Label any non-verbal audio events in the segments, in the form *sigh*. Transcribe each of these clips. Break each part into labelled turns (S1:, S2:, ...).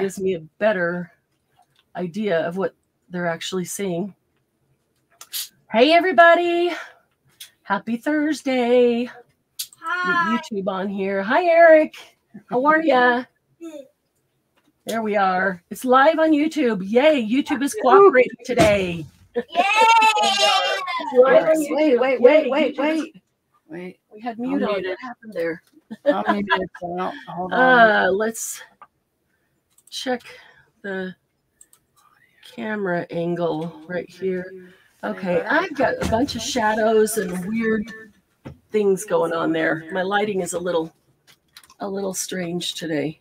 S1: gives me a better idea of what they're actually seeing. Hey, everybody. Happy Thursday.
S2: Hi.
S1: YouTube on here. Hi, Eric. How are ya? There we are. It's live on YouTube. Yay. YouTube is cooperating today.
S2: Yay!
S1: Live on
S3: Wait, wait, wait, wait, wait. Wait.
S1: We had mute on.
S3: muted.
S1: What happened there?
S3: I'm muted, so hold on.
S1: Uh, let's check the camera angle right here. Okay, I've got a bunch of shadows and weird things going on there. My lighting is a little, a little strange today.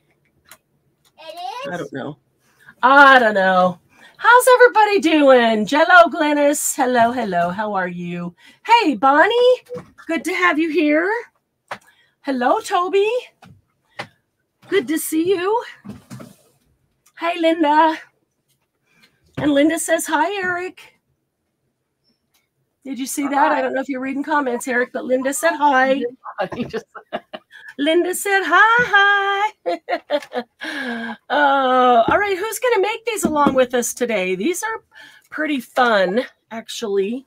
S2: It
S1: I don't know. I don't know. How's everybody doing? Jello Glennis. Hello, hello. How are you? Hey, Bonnie. Good to have you here. Hello, Toby. Good to see you. Hey, Linda. And Linda says, Hi, Eric. Did you see that? I don't know if you're reading comments, Eric, but Linda said hi. *laughs* *laughs* Linda said hi, hi. *laughs* uh, all right, who's going to make these along with us today? These are pretty fun, actually.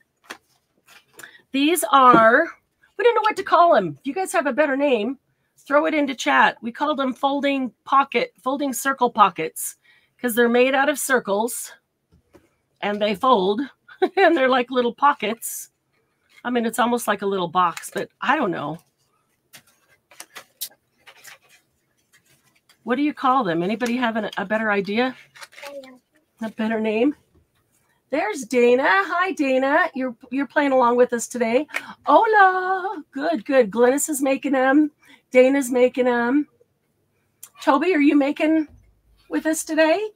S1: These are, we didn't know what to call them. If you guys have a better name, throw it into chat. We called them folding pocket, folding circle pockets because they're made out of circles and they fold *laughs* and they're like little pockets. I mean, it's almost like a little box, but I don't know. What do you call them? Anybody have an, a better idea? A better name? There's Dana. Hi, Dana. You're you're playing along with us today. Hola. Good, good. Glennis is making them. Dana's making them. Toby, are you making with us today?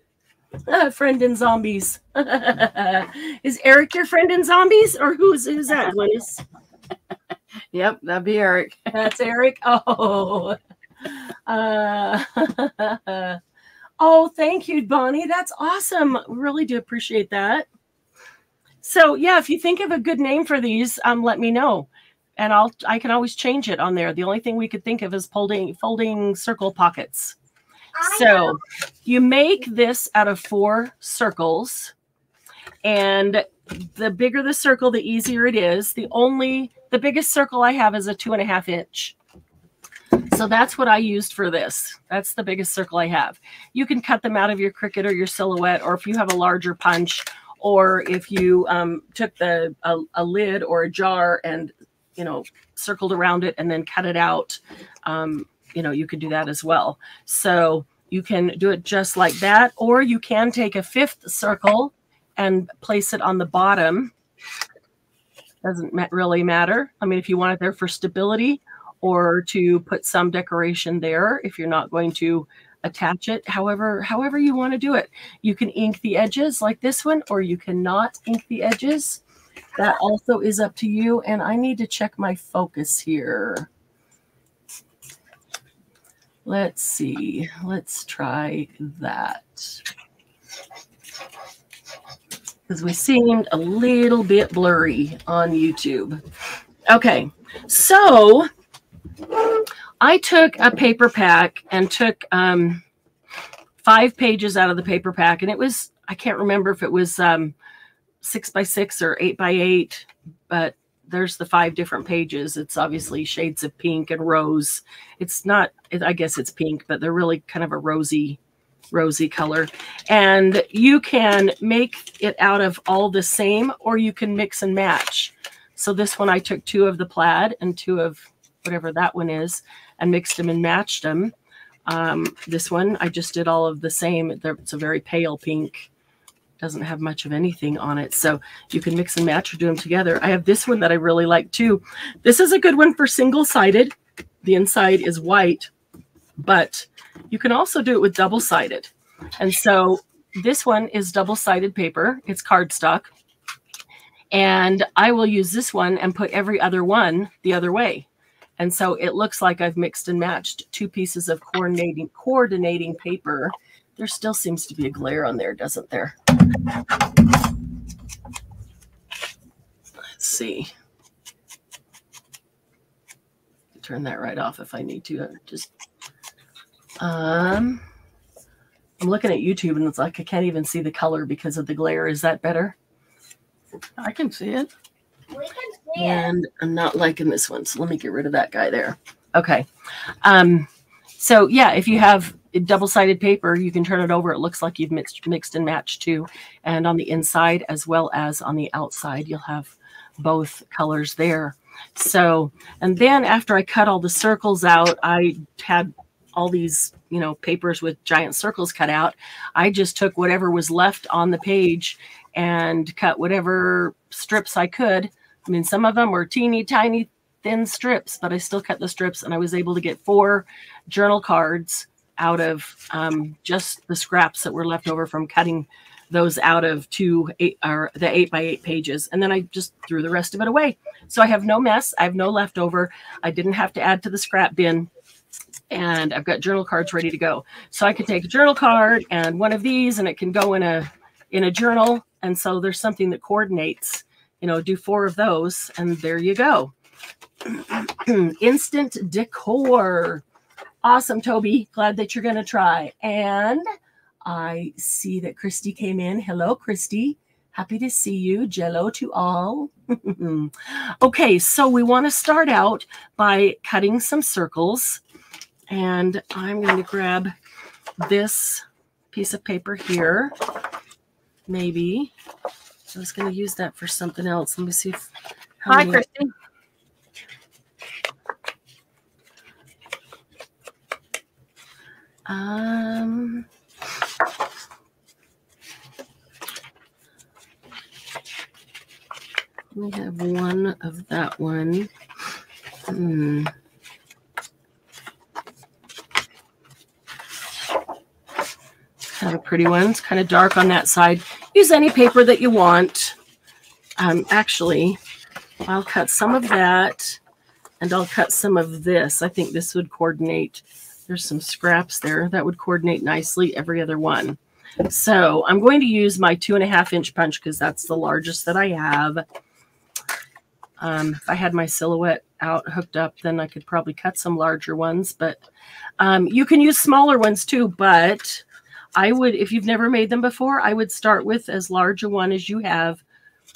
S1: Uh, friend in zombies. *laughs* is Eric your friend in zombies, or who's who's that? Glennis. *laughs*
S3: yep, that'd be Eric. *laughs*
S1: That's Eric. Oh. Uh, oh, thank you, Bonnie. That's awesome. Really do appreciate that. So yeah, if you think of a good name for these, um, let me know. And I'll I can always change it on there. The only thing we could think of is folding folding circle pockets. So you make this out of four circles, and the bigger the circle, the easier it is. The only the biggest circle I have is a two and a half inch. So that's what I used for this. That's the biggest circle I have. You can cut them out of your Cricut or your Silhouette, or if you have a larger punch, or if you um, took the a, a lid or a jar and you know circled around it and then cut it out. Um, you know you could do that as well. So you can do it just like that, or you can take a fifth circle and place it on the bottom. Doesn't really matter. I mean, if you want it there for stability or to put some decoration there, if you're not going to attach it, however, however you want to do it, you can ink the edges like this one, or you cannot ink the edges. That also is up to you. And I need to check my focus here. Let's see. Let's try that. Because we seemed a little bit blurry on YouTube. Okay, so I took a paper pack and took um, five pages out of the paper pack, and it was, I can't remember if it was um, six by six or eight by eight, but there's the five different pages. It's obviously shades of pink and rose. It's not, I guess it's pink, but they're really kind of a rosy, rosy color. And you can make it out of all the same, or you can mix and match. So this one, I took two of the plaid and two of whatever that one is and mixed them and matched them. Um, this one, I just did all of the same. It's a very pale pink doesn't have much of anything on it. So you can mix and match or do them together. I have this one that I really like too. This is a good one for single sided. The inside is white, but you can also do it with double sided. And so this one is double sided paper, it's cardstock. And I will use this one and put every other one the other way. And so it looks like I've mixed and matched two pieces of coordinating coordinating paper. There still seems to be a glare on there, doesn't there? Let's see. Turn that right off if I need to. Just um I'm looking at YouTube and it's like I can't even see the color because of the glare. Is that better?
S3: I can see it.
S2: We can see it.
S1: And I'm not liking this one, so let me get rid of that guy there. Okay. Um, so yeah, if you have double-sided paper, you can turn it over. It looks like you've mixed, mixed and matched too. And on the inside as well as on the outside, you'll have both colors there. So, and then after I cut all the circles out, I had all these, you know, papers with giant circles cut out. I just took whatever was left on the page and cut whatever strips I could. I mean, some of them were teeny tiny thin strips, but I still cut the strips and I was able to get four journal cards out of um, just the scraps that were left over from cutting those out of two eight or the eight by eight pages. And then I just threw the rest of it away. So I have no mess. I have no leftover. I didn't have to add to the scrap bin. And I've got journal cards ready to go. So I could take a journal card and one of these and it can go in a in a journal. And so there's something that coordinates, you know, do four of those and there you go. *clears throat* Instant decor. Awesome, Toby. Glad that you're going to try. And I see that Christy came in. Hello, Christy. Happy to see you. Jello to all. *laughs* okay, so we want to start out by cutting some circles. And I'm going to grab this piece of paper here. Maybe. I was going to use that for something else. Let me see if.
S3: Hi,
S1: many-
S3: Christy.
S1: Um. We have one of that one. Hmm. Kind of a pretty one. It's kind of dark on that side. Use any paper that you want. Um, actually, I'll cut some of that and I'll cut some of this. I think this would coordinate there's some scraps there that would coordinate nicely every other one. So I'm going to use my two and a half inch punch because that's the largest that I have. Um, if I had my silhouette out hooked up, then I could probably cut some larger ones, but um, you can use smaller ones too. But I would, if you've never made them before, I would start with as large a one as you have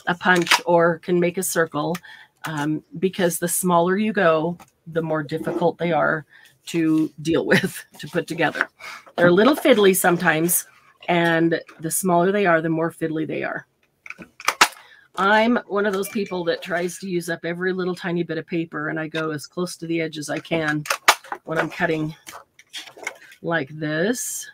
S1: a punch or can make a circle um, because the smaller you go, the more difficult they are to deal with, to put together. They're a little fiddly sometimes, and the smaller they are, the more fiddly they are. I'm one of those people that tries to use up every little tiny bit of paper, and I go as close to the edge as I can when I'm cutting like this.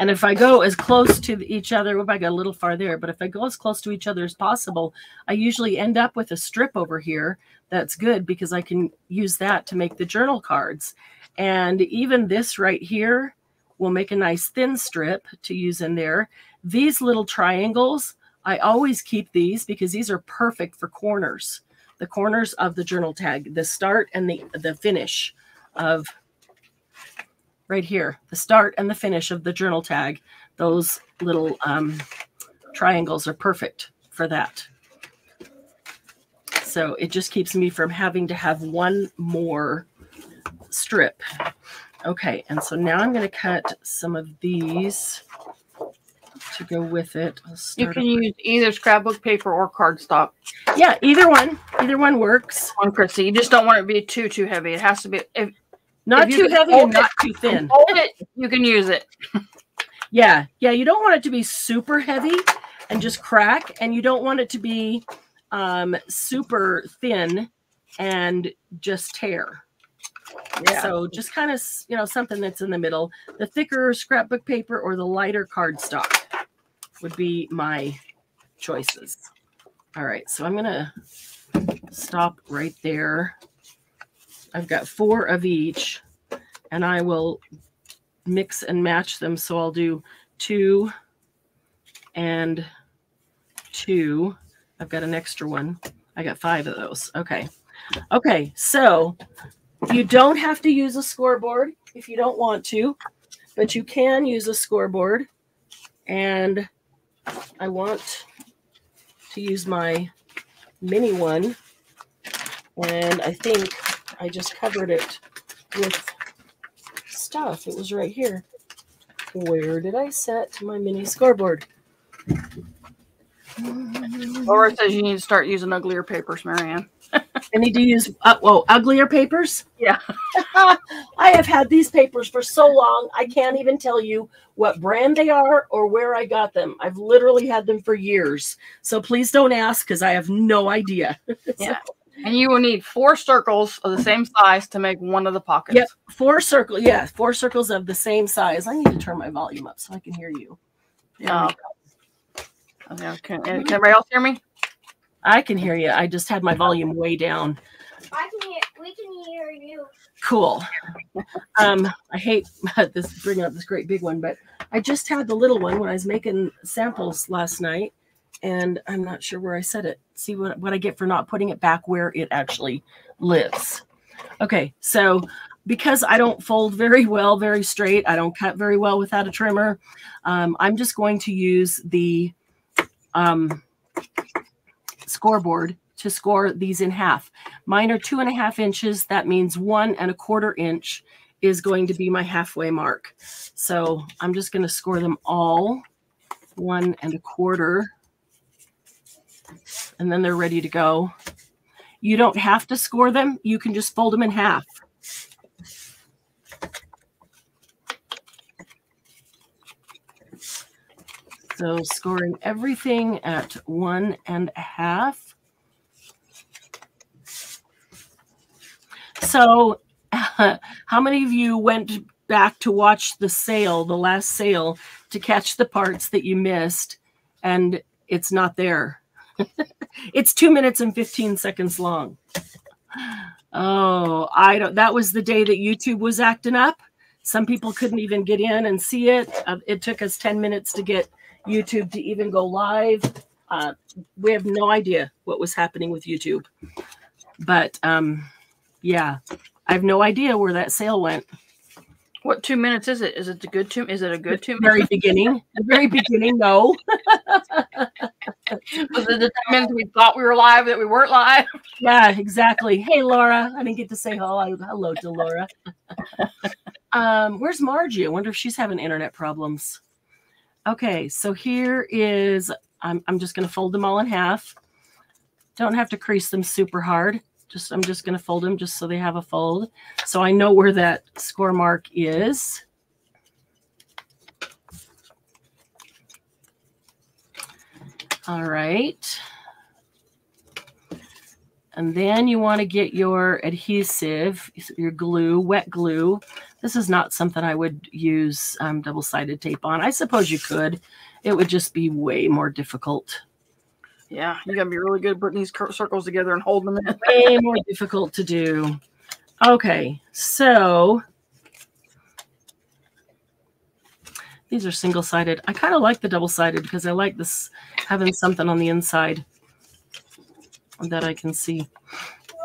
S1: And if I go as close to each other, if I go a little far there, but if I go as close to each other as possible, I usually end up with a strip over here that's good because I can use that to make the journal cards. And even this right here will make a nice thin strip to use in there. These little triangles, I always keep these because these are perfect for corners. The corners of the journal tag, the start and the, the finish of right here, the start and the finish of the journal tag. Those little um, triangles are perfect for that. So it just keeps me from having to have one more strip. Okay, and so now I'm going to cut some of these to go with it.
S3: You can use either scrapbook paper or cardstock
S1: yeah, either one. Either one works.
S3: on Christy. You just don't want it to be too too heavy. It has to be. If
S1: Not
S3: If
S1: too heavy and
S3: it-
S1: not too thin.
S3: hold it, you can use it.
S1: Yeah, yeah. You don't want it to be super heavy and just crack, and you don't want it to be um, super thin and just tear. So just kind of you know something that's in the middle. The thicker scrapbook paper or the lighter cardstock would be my choices. All right, so I'm gonna stop right there. I've got four of each, and I will mix and match them. So I'll do two and two. I've got an extra one. I got five of those. Okay. Okay. So you don't have to use a scoreboard if you don't want to, but you can use a scoreboard. And I want to use my mini one. And I think I just covered it with stuff. It was right here. Where did I set my mini scoreboard?
S3: Laura says you need to start using uglier papers, Marianne. *laughs*
S1: I need to use uh, whoa uglier papers.
S3: Yeah. *laughs*
S1: I have had these papers for so long. I can't even tell you what brand they are or where I got them. I've literally had them for years. So please don't ask because I have no idea. *laughs*
S3: Yeah. And you will need four circles of the same size to make one of the pockets.
S1: Yep. Four circles. Yeah, four circles of the same size. I need to turn my volume up so I can hear you.
S3: Yeah. Okay. Can, can everybody else hear me?
S1: I can hear you. I just had my volume way down.
S2: I can hear. We can hear you.
S1: Cool. Um, I hate *laughs* this bringing up this great big one, but I just had the little one when I was making samples last night, and I'm not sure where I set it. See what, what I get for not putting it back where it actually lives. Okay, so because I don't fold very well, very straight, I don't cut very well without a trimmer, um, I'm just going to use the um, scoreboard to score these in half. Mine are two and a half inches. That means one and a quarter inch is going to be my halfway mark. So I'm just going to score them all one and a quarter. And then they're ready to go. You don't have to score them. You can just fold them in half. So scoring everything at one and a half. So *laughs* how many of you went back to watch the sale, the last sale, to catch the parts that you missed and it's not there? *laughs* it's two minutes and 15 seconds long. Oh, I don't, that was the day that YouTube was acting up. Some people couldn't even get in and see it. Uh, it took us 10 minutes to get YouTube to even go live. Uh, we have no idea what was happening with YouTube. But um, yeah, I have no idea where that sale went.
S3: What two minutes is it? Is it a good two? Is it a good two? *laughs*
S1: Very beginning. The very beginning, no. *laughs*
S3: Was it the ten minutes we thought we were live that we weren't live?
S1: Yeah, exactly. Hey, Laura. I didn't get to say hello, hello to Laura. *laughs* um, where's Margie? I wonder if she's having internet problems. Okay, so here is, I'm, I'm just going to fold them all in half. Don't have to crease them super hard. Just I'm just going to fold them just so they have a fold. So I know where that score mark is. All right. And then you want to get your adhesive, your glue, wet glue. This is not something I would use um, double-sided tape on. I suppose you could. It would just be way more difficult.
S3: Yeah, you gotta be really good at putting these circles together and holding them in. *laughs*
S1: way more difficult to do. Okay, so these are single-sided. I kind of like the double-sided because I like this having something on the inside that I can see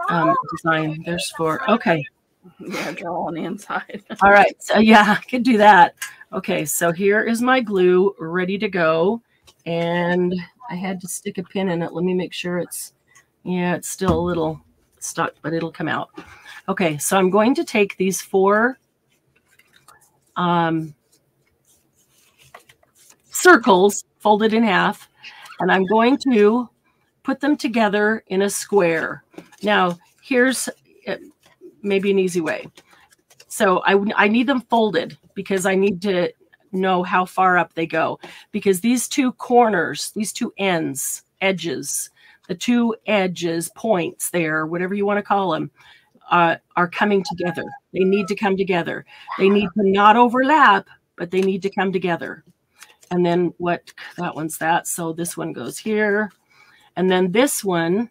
S1: um, design. There's four. Okay. *laughs*
S3: Yeah, draw on the inside. *laughs*
S1: All right. So yeah, I could do that. Okay, so here is my glue ready to go. And I had to stick a pin in it. Let me make sure it's, yeah, it's still a little stuck, but it'll come out. Okay, so I'm going to take these four um, circles folded in half, and I'm going to put them together in a square. Now, here's maybe an easy way. So I, I need them folded because I need to know how far up they go because these two corners, these two ends, edges, the two edges, points there, whatever you want to call them, uh, are coming together. They need to come together. They need to not overlap, but they need to come together. And then what, that one's that. So this one goes here. And then this one,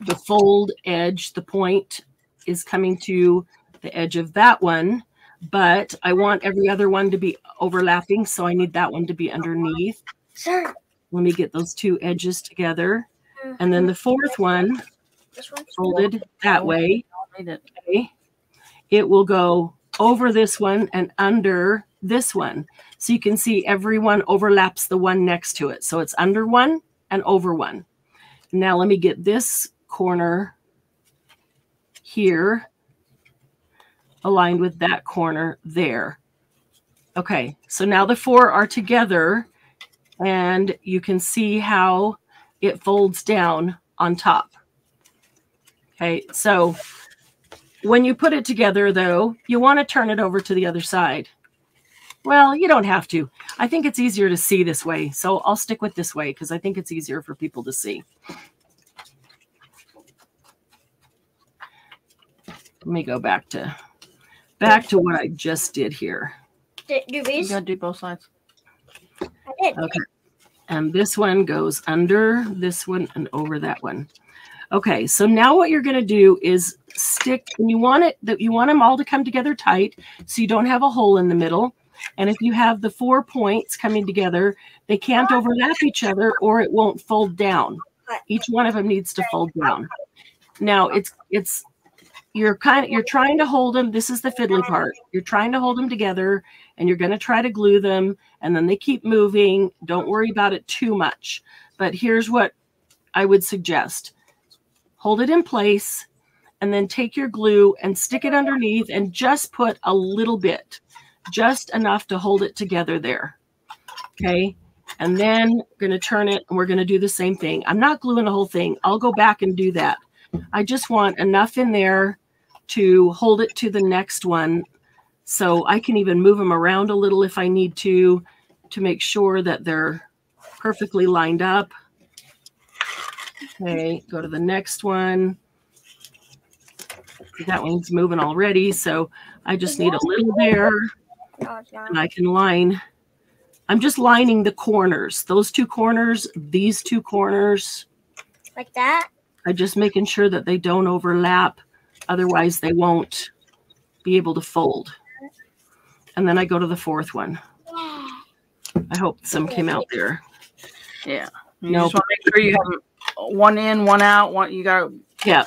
S1: the fold edge, the point is coming to the edge of that one but I want every other one to be overlapping. So I need that one to be underneath.
S2: Sir.
S1: Let me get those two edges together. And then the fourth one folded that way. Okay. It will go over this one and under this one. So you can see every one overlaps the one next to it. So it's under one and over one. Now let me get this corner here aligned with that corner there. Okay, so now the four are together and you can see how it folds down on top. Okay, so when you put it together though, you want to turn it over to the other side. Well, you don't have to. I think it's easier to see this way. So I'll stick with this way because I think it's easier for people to see. Let me go back to back to what I just did here.
S2: Did you
S3: You gotta do both sides.
S2: I did.
S1: Okay. And this one goes under this one and over that one. Okay, so now what you're going to do is stick, and you want it that you want them all to come together tight so you don't have a hole in the middle. And if you have the four points coming together, they can't overlap each other or it won't fold down. Each one of them needs to fold down. Now it's it's you're kind of you're trying to hold them. This is the fiddly part. You're trying to hold them together and you're going to try to glue them and then they keep moving. Don't worry about it too much. But here's what I would suggest hold it in place and then take your glue and stick it underneath and just put a little bit, just enough to hold it together there. Okay. And then I'm going to turn it and we're going to do the same thing. I'm not gluing the whole thing. I'll go back and do that. I just want enough in there to hold it to the next one so I can even move them around a little if I need to, to make sure that they're perfectly lined up. Okay, go to the next one. That one's moving already, so I just need a little there
S2: No, it's not.
S1: and I can line. I'm just lining the corners, those two corners, these two corners.
S2: Like that?
S1: I'm just making sure that they don't overlap. Otherwise, they won't be able to fold. And then I go to the fourth one. I hope some came out there.
S3: Yeah. You
S1: No.
S3: just want to make sure you have one in, one out. One you got.
S1: Yeah.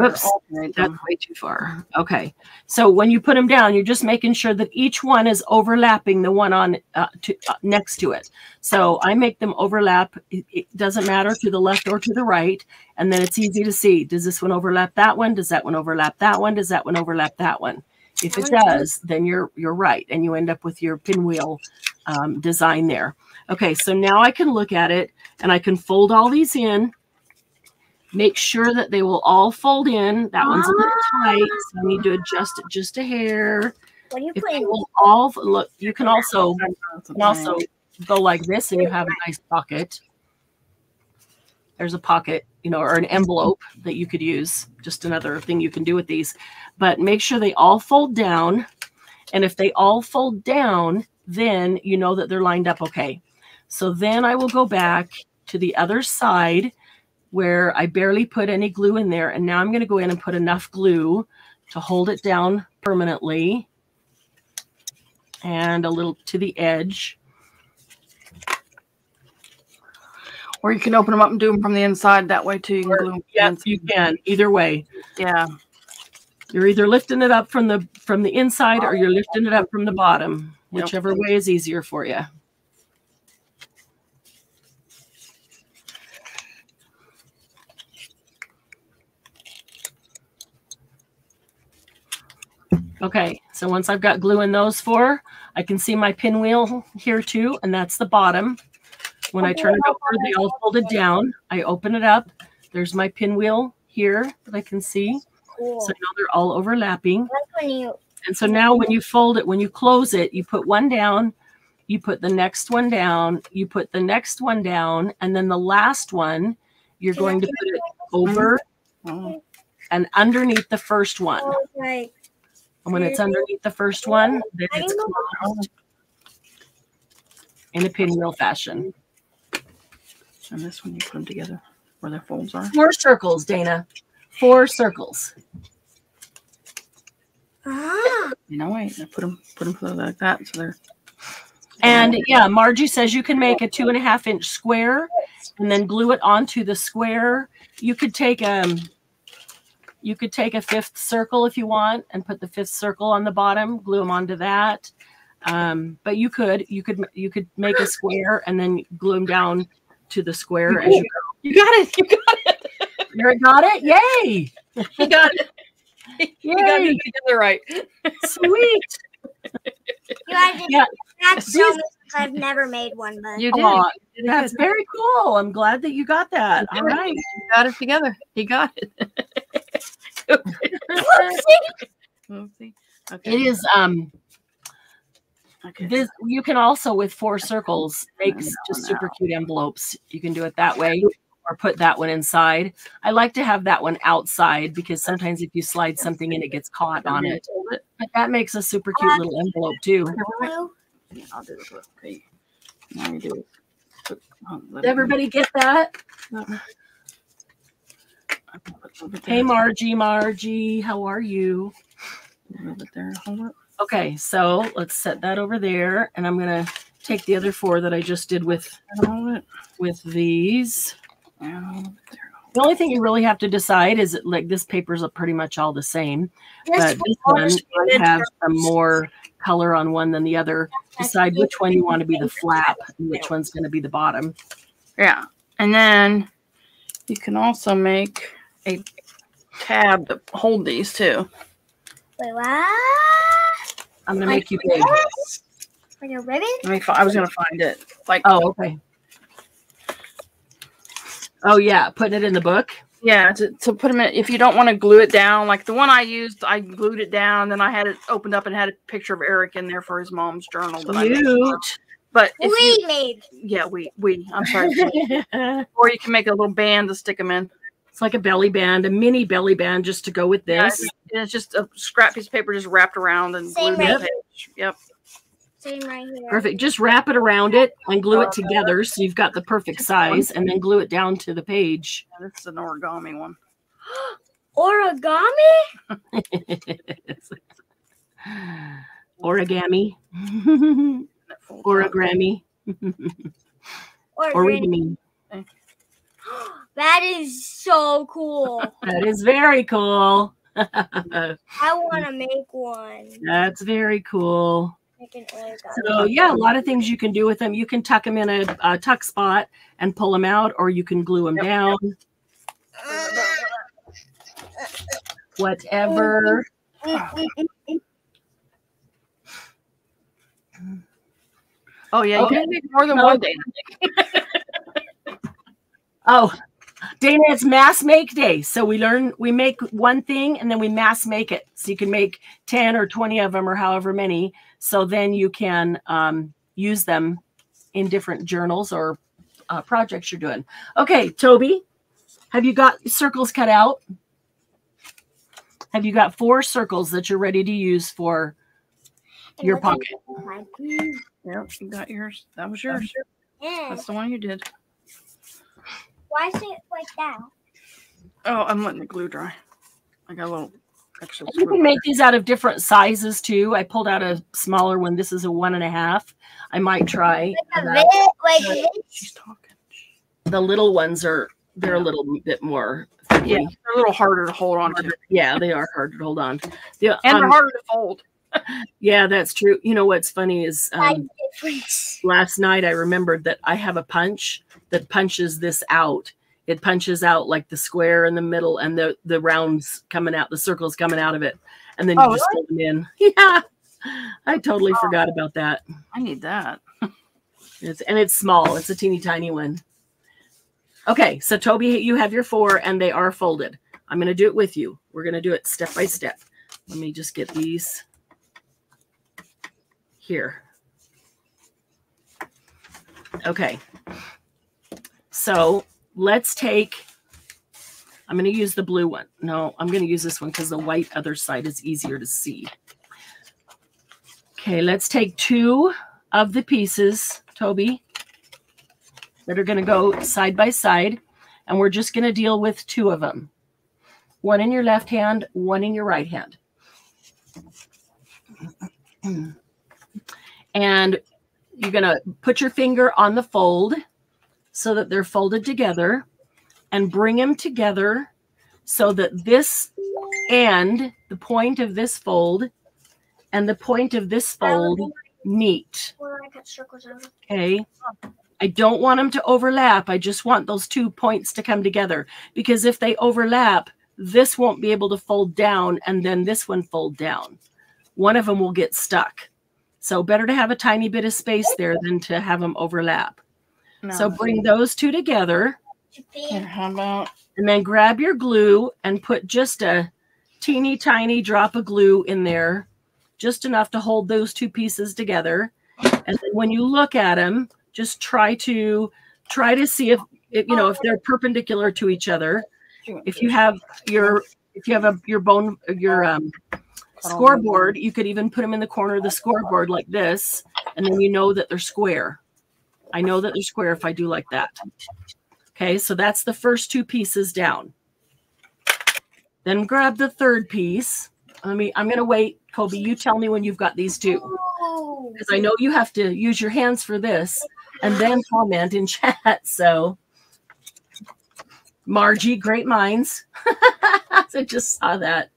S1: Oops. That's way too far. Okay. So when you put them down, you're just making sure that each one is overlapping the one on uh, to, uh, next to it. So I make them overlap. It, it doesn't matter to the left or to the right, and then it's easy to see. Does this one overlap that one? Does that one overlap that one? Does that one overlap that one? If it does, then you're you're right, and you end up with your pinwheel um, design there. Okay, so now I can look at it and I can fold all these in. Make sure that they will all fold in. That one's a little tight, ah. so I need to adjust it just a hair.
S2: What do you
S1: If
S2: put
S1: they will all look, you can also can also go like this and you have a nice pocket. There's a pocket, you know, or an envelope that you could use. Just another thing you can do with these. But make sure they all fold down. And if they all fold down, then you know that they're lined up okay. So then I will go back to the other side where I barely put any glue in there. And now I'm going to go in and put enough glue to hold it down permanently and a little to the edge.
S3: Or you can open them up and do them from the inside. That way too. You can
S1: Or-
S3: glue 'em from the
S1: Yeah, you can. Either way,
S3: Yeah.
S1: you're either lifting it up from the from the inside or you're lifting it up from the bottom, whichever way is easier for you. Okay, so once I've got glue in those four, I can see my pinwheel here too, and that's the bottom. When I turn it over, they all folded down. I open it up. There's my pinwheel here that I can see.
S2: Cool.
S1: So now they're all overlapping.
S2: Like when you
S1: And so now when you fold it, when you close it, you put one down, you put the next one down, you put the next one down, and then the last one, you're going to put it over
S3: Oh,
S1: and underneath the first one. And when it's underneath the first one, then it's closed in a pinwheel fashion.
S3: and this one you put them together where their folds are.
S1: Four circles, Dana. Four circles.
S2: ah,
S3: You know, wait. I put them put them like that, so they're.
S1: And yeah, Margie says you can make a two and a half inch square and then glue it onto the square. You could take um you could take a fifth circle if you want and put the fifth circle on the bottom, glue them onto that. Um, but you could you could you could make a square and then glue them down to the square as you go.
S3: You got it. You got it.
S1: You got it? Yay! *laughs*
S3: You got it. you got
S1: Yay.
S3: it together right.
S1: Sweet.
S2: You guys
S1: Yeah.
S2: have to show me I've never made one, but
S3: You did.
S1: Aw, That's very cool. I'm glad that you got that.
S3: You
S1: All
S3: You got it together. You got it. *laughs* Oopsie. Okay.
S1: It is um
S3: Okay.
S1: this you can also with four circles make
S3: I
S1: s-
S3: know
S1: just super cute envelopes. You can do it that way or put that one inside. I like to have that one outside because sometimes if you slide something in it gets caught on it. But that makes a super cute little envelope too.
S3: Yeah, I'll do this. with- Okay. Now you do it. Put- oh, let
S1: Did everybody get that?
S3: I put a little bit
S1: Hey Margie, Margie, how are you?
S3: a little bit there. Hold.
S1: Okay, so let's set that over there and I'm gonna take the other four that I just did with with these.
S3: Yeah, hold it there.
S1: The only thing you really have to decide is that, like this paper's pretty much all the same, but
S2: This
S1: this one might have some more color on one than the other. Decide which one you want to be the flap and which one's going to be the bottom.
S3: Yeah. And then you can also make a tab to hold these too.
S2: Wait, what?
S1: I'm going to make you big.
S2: Like a ribbon?
S3: Let me I was gonna find it. Like
S1: Oh, okay. Oh yeah, putting it in the book.
S3: yeah, to, to put them in if you don't want to glue it down, like the one I used, I glued it down, then I had it opened up and had a picture of Eric in there for his mom's journal that I made.
S1: Cute.
S3: But if you,
S2: We made.
S3: yeah, we we I'm sorry. *laughs* or you can make a little band to stick them in.
S1: Like a belly band, a mini belly band, just to go with
S3: Yeah,
S1: this.
S3: and it's just a scrap piece of paper just wrapped around and
S2: Same
S3: glued to
S2: right
S3: the page. Yep.
S2: Same right here.
S1: Perfect. Just wrap it around it and glue it oh, together so you've got the perfect size, and then glue it down to the page.
S3: Yeah, this is an origami one. *gasps*
S2: Origami? *laughs*
S1: Origami.
S3: That folds. *laughs*
S1: Origami. *laughs*
S2: Origami. *gasps* *gasps*
S1: Origami.
S2: That is so cool.
S1: That is very cool.
S2: I want to make one.
S1: That's very cool.
S2: Make an origami.
S1: So yeah, a lot of things you can do with them. You can tuck them in a, a tuck spot and pull them out, or you can glue them
S3: Yep.
S1: down. Whatever.
S3: Oh yeah, you
S1: Okay.
S3: can make more than
S1: No.
S3: one day. *laughs*
S1: Oh, Dana, it's mass make day. So we learn, we make one thing and then we mass make it. So you can make 10 or 20 of them or however many. So then you can um, use them in different journals or uh, projects you're doing. Okay, Toby, have you got circles cut out? Have you got four circles that you're ready to use for your pocket?
S3: Yep, you got yours. That was yours.
S2: Yeah.
S3: That's the one you did.
S2: Why is it like that?
S3: Oh, I'm letting the glue dry. I got a little extra.
S1: You can make these out of different sizes too. I pulled out a smaller one. This is a one and a half. I might try.
S2: Like a bit, like this.
S3: She's talking.
S1: The little ones are they're a little bit more.
S3: Yeah, they're a little harder to hold on to,
S1: yeah, they are harder to hold on. The,
S3: and they're
S1: um,
S3: harder to fold.
S1: Yeah, that's true. You know what's funny is *laughs* um, last night I remembered that I have a punch that punches this out. It punches out like the square in the middle and the the rounds coming out, the circles coming out of it, and then you
S3: Oh,
S1: just fill them in. *laughs* Yeah, I totally forgot about that.
S3: I need that.
S1: It's and it's small. It's a teeny tiny one. Okay, so Toby, you have your four, and they are folded. I'm going to do it with you. We're going to do it step by step. Let me just get these here. Okay. So let's take. I'm going to use the blue one. No, I'm going to use this one because the white other side is easier to see. Okay, let's take two of the pieces, Toby, that are going to go side by side. And we're just going to deal with two of them one in your left hand, one in your right hand. *clears throat* And you're going to put your finger on the fold so that they're folded together and bring them together so that this end, the point of this fold, and the point of this fold meet.
S2: Where I cut circles out.
S1: Okay. I don't want them to overlap. I just want those two points to come together because if they overlap, this won't be able to fold down and then this one fold down. One of them will get stuck. So better to have a tiny bit of space there than to have them overlap.
S3: No.
S1: So bring those two together
S3: Here, how about
S1: and then grab your glue and put just a teeny tiny drop of glue in there, just enough to hold those two pieces together. And then when you look at them, just try to try to see if, if you know if they're perpendicular to each other. If you have your if you have a your bone your um, scoreboard, you could even put them in the corner of the scoreboard like this, and then you know that they're square. I know that they're square if I do like that. Okay, so that's the first two pieces down. Then grab the third piece. Let me, I'm going to wait. Kobe, you tell me when you've got these two. Because I know you have to use your hands for this and then comment in *laughs* chat. So, Margie, great minds. *laughs* I just saw that.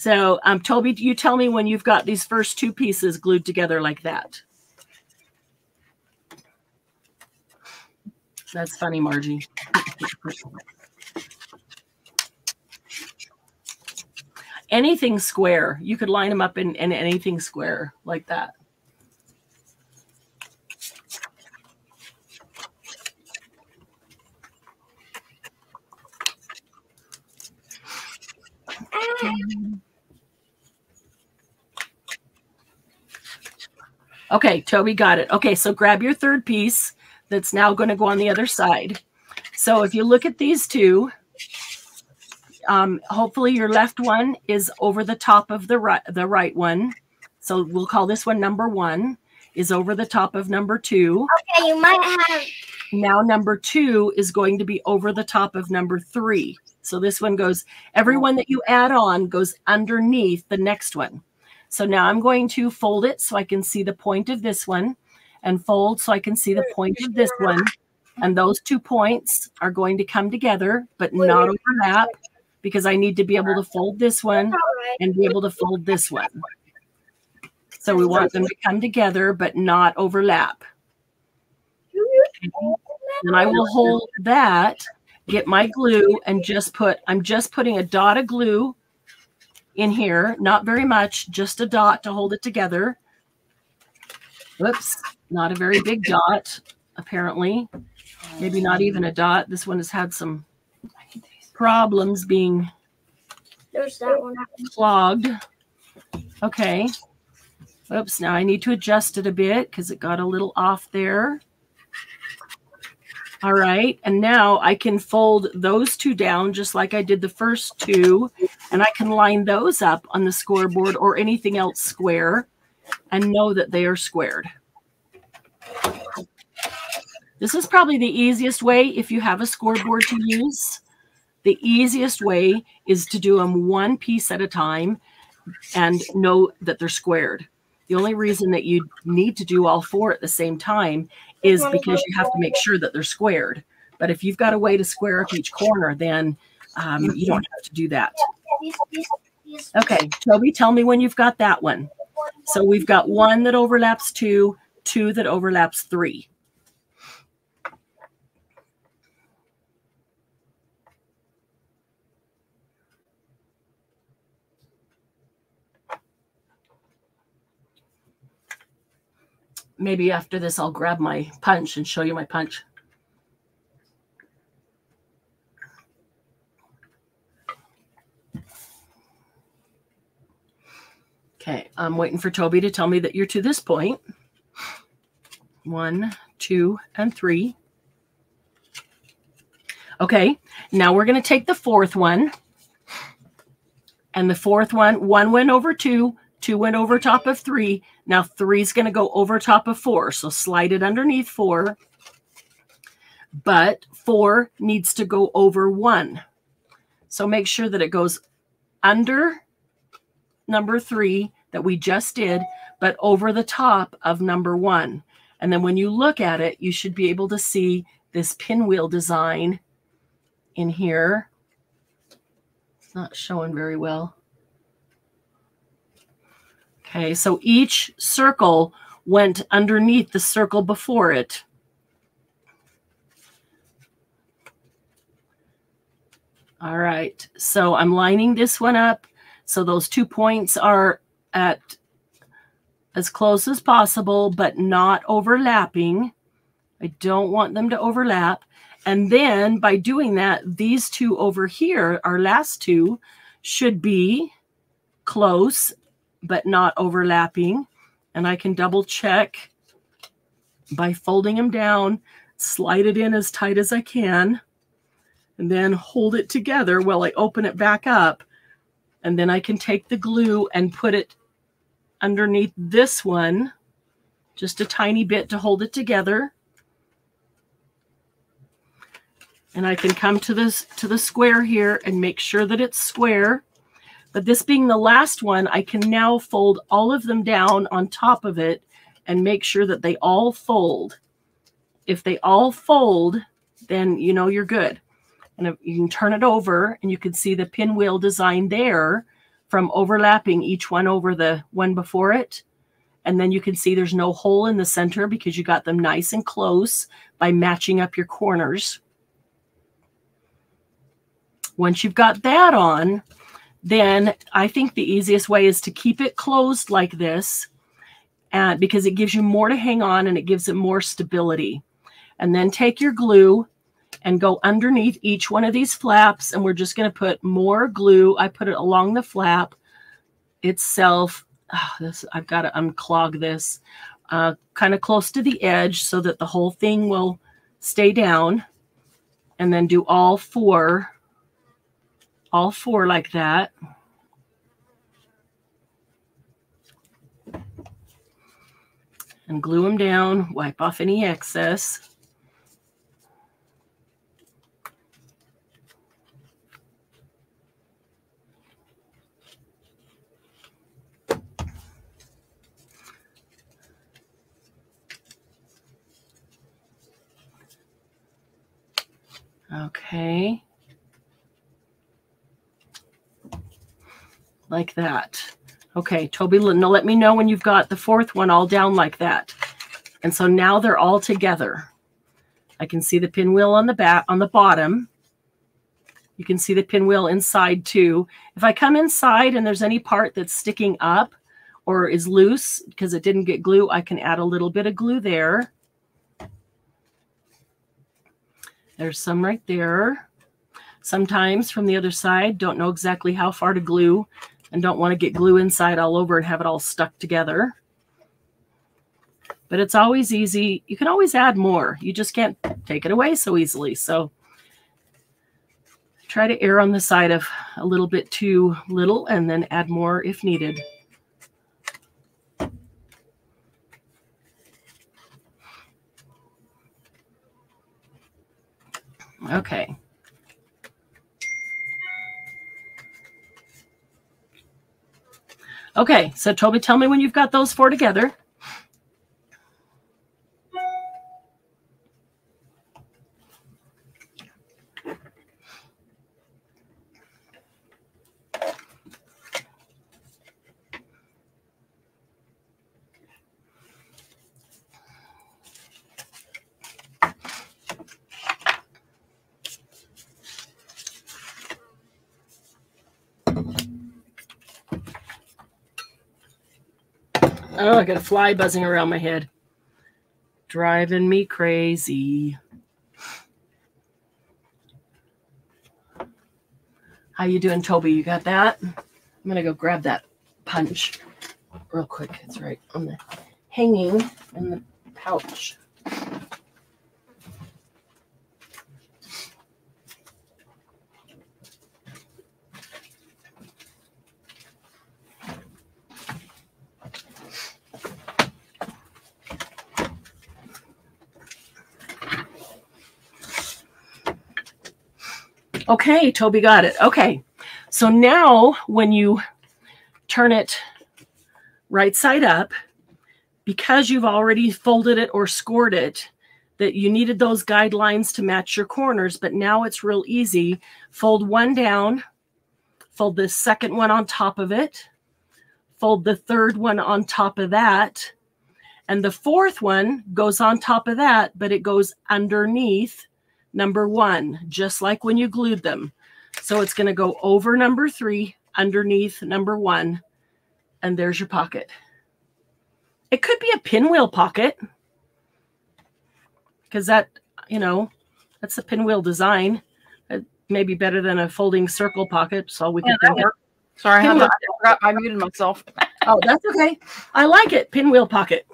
S1: So, um, Toby, you tell me when you've got these first two pieces glued together like that. That's funny, Margie. anything square. You could line them up in, in anything square like that. Okay, Toby got it. Okay, so grab your third piece that's now going to go on the other side. So if you look at these two, um, hopefully your left one is over the top of the right, the right one. So we'll call this one number one is over the top of number two.
S2: Okay, you might have.
S1: Now number two is going to be over the top of number three. So this one goes, every one that you add on goes underneath the next one. So now I'm going to fold it so I can see the point of this one and fold so I can see the point of this one. And those two points are going to come together, but not overlap because I need to be able to fold this one and be able to fold this one. So we want them to come together, but not overlap. And I will hold that, get my glue, and just put, I'm just putting a dot of glue in here, not very much, just a dot to hold it together. Whoops, not a very big dot, apparently. Maybe not even a dot. This one has had some problems being
S2: There's that one.
S1: clogged. Okay. Oops, now I need to adjust it a bit because it got a little off there. All right, and now I can fold those two down just like I did the first two, and I can line those up on the scoreboard or anything else square and know that they are squared. This is probably the easiest way if you have a scoreboard to use. The easiest way is to do them one piece at a time and know that they're squared. The only reason that you need to do all four at the same time is because you have to make sure that they're squared. But if you've got a way to square up each corner, then um, you don't have to do that. Okay, Toby, tell me when you've got that one. So we've got one that overlaps two, two that overlaps three. Maybe after this, I'll grab my punch and show you my punch. Okay, I'm waiting for Toby to tell me that you're to this point. One, two, and three. Okay, now we're going to take the fourth one. And the fourth one, one went over two, two went over top of three. Now three is going to go over top of four. So slide it underneath four. But four needs to go over one. So make sure that it goes under number three that we just did, but over the top of number one. And then when you look at it, you should be able to see this pinwheel design in here. It's not showing very well. Okay, so each circle went underneath the circle before it. All right. So I'm lining this one up. So those two points are at as close as possible, but not overlapping. I don't want them to overlap. And then by doing that, these two over here, our last two, should be close, but not overlapping. And I can double check by folding them down, slide it in as tight as I can, and then hold it together while I open it back up. And then I can take the glue and put it underneath this one, just a tiny bit to hold it together. And I can come to this to the square here and make sure that it's square. But this being the last one, I can now fold all of them down on top of it and make sure that they all fold. If they all fold, then you know you're good. And you can turn it over and you can see the pinwheel design there from overlapping each one over the one before it. And then you can see there's no hole in the center because you got them nice and close by matching up your corners. Once you've got that on, then I think the easiest way is to keep it closed like this and because it gives you more to hang on and it gives it more stability. And then take your glue and go underneath each one of these flaps and we're just going to put more glue. I put it along the flap itself. Oh, this I've got to unclog this uh, kind of close to the edge so that the whole thing will stay down and then do all four all four like that. And glue them down, wipe off any excess. Okay. Like that. Okay, Toby, now let me know when you've got the fourth one all down like that. And so now they're all together. I can see the pinwheel on the back on the bottom. You can see the pinwheel inside too. If I come inside and there's any part that's sticking up or is loose because it didn't get glue, I can add a little bit of glue there. There's some right there. Sometimes from the other side, don't know exactly how far to glue and don't want to get glue inside all over and have it all stuck together. But it's always easy. You can always add more. You just can't take it away so easily. So try to err on the side of a little bit too little and then add more if needed. Okay. Okay, so Toby, tell me when you've got those four together. Oh, I got a fly buzzing around my head. Driving me crazy. How you doing, Toby? You got that? I'm gonna go grab that punch real quick. It's right on the hanging in the pouch. Okay, Toby got it. Okay. So now when you turn it right side up, because you've already folded it or scored it, that you needed those guidelines to match your corners, but now it's real easy. Fold one down, fold the second one on top of it, fold the third one on top of that, and the fourth one goes on top of that, but it goes underneath number one, just like when you glued them. So it's going to go over number three, underneath number one, and there's your pocket. It could be a pinwheel pocket because that, you know, that's the pinwheel design. It may be better than a folding circle pocket. So we can
S3: Yeah, that
S1: think.
S3: Sorry, I, had to- I forgot I muted myself.
S1: Oh, that's okay. I like it. Pinwheel pocket.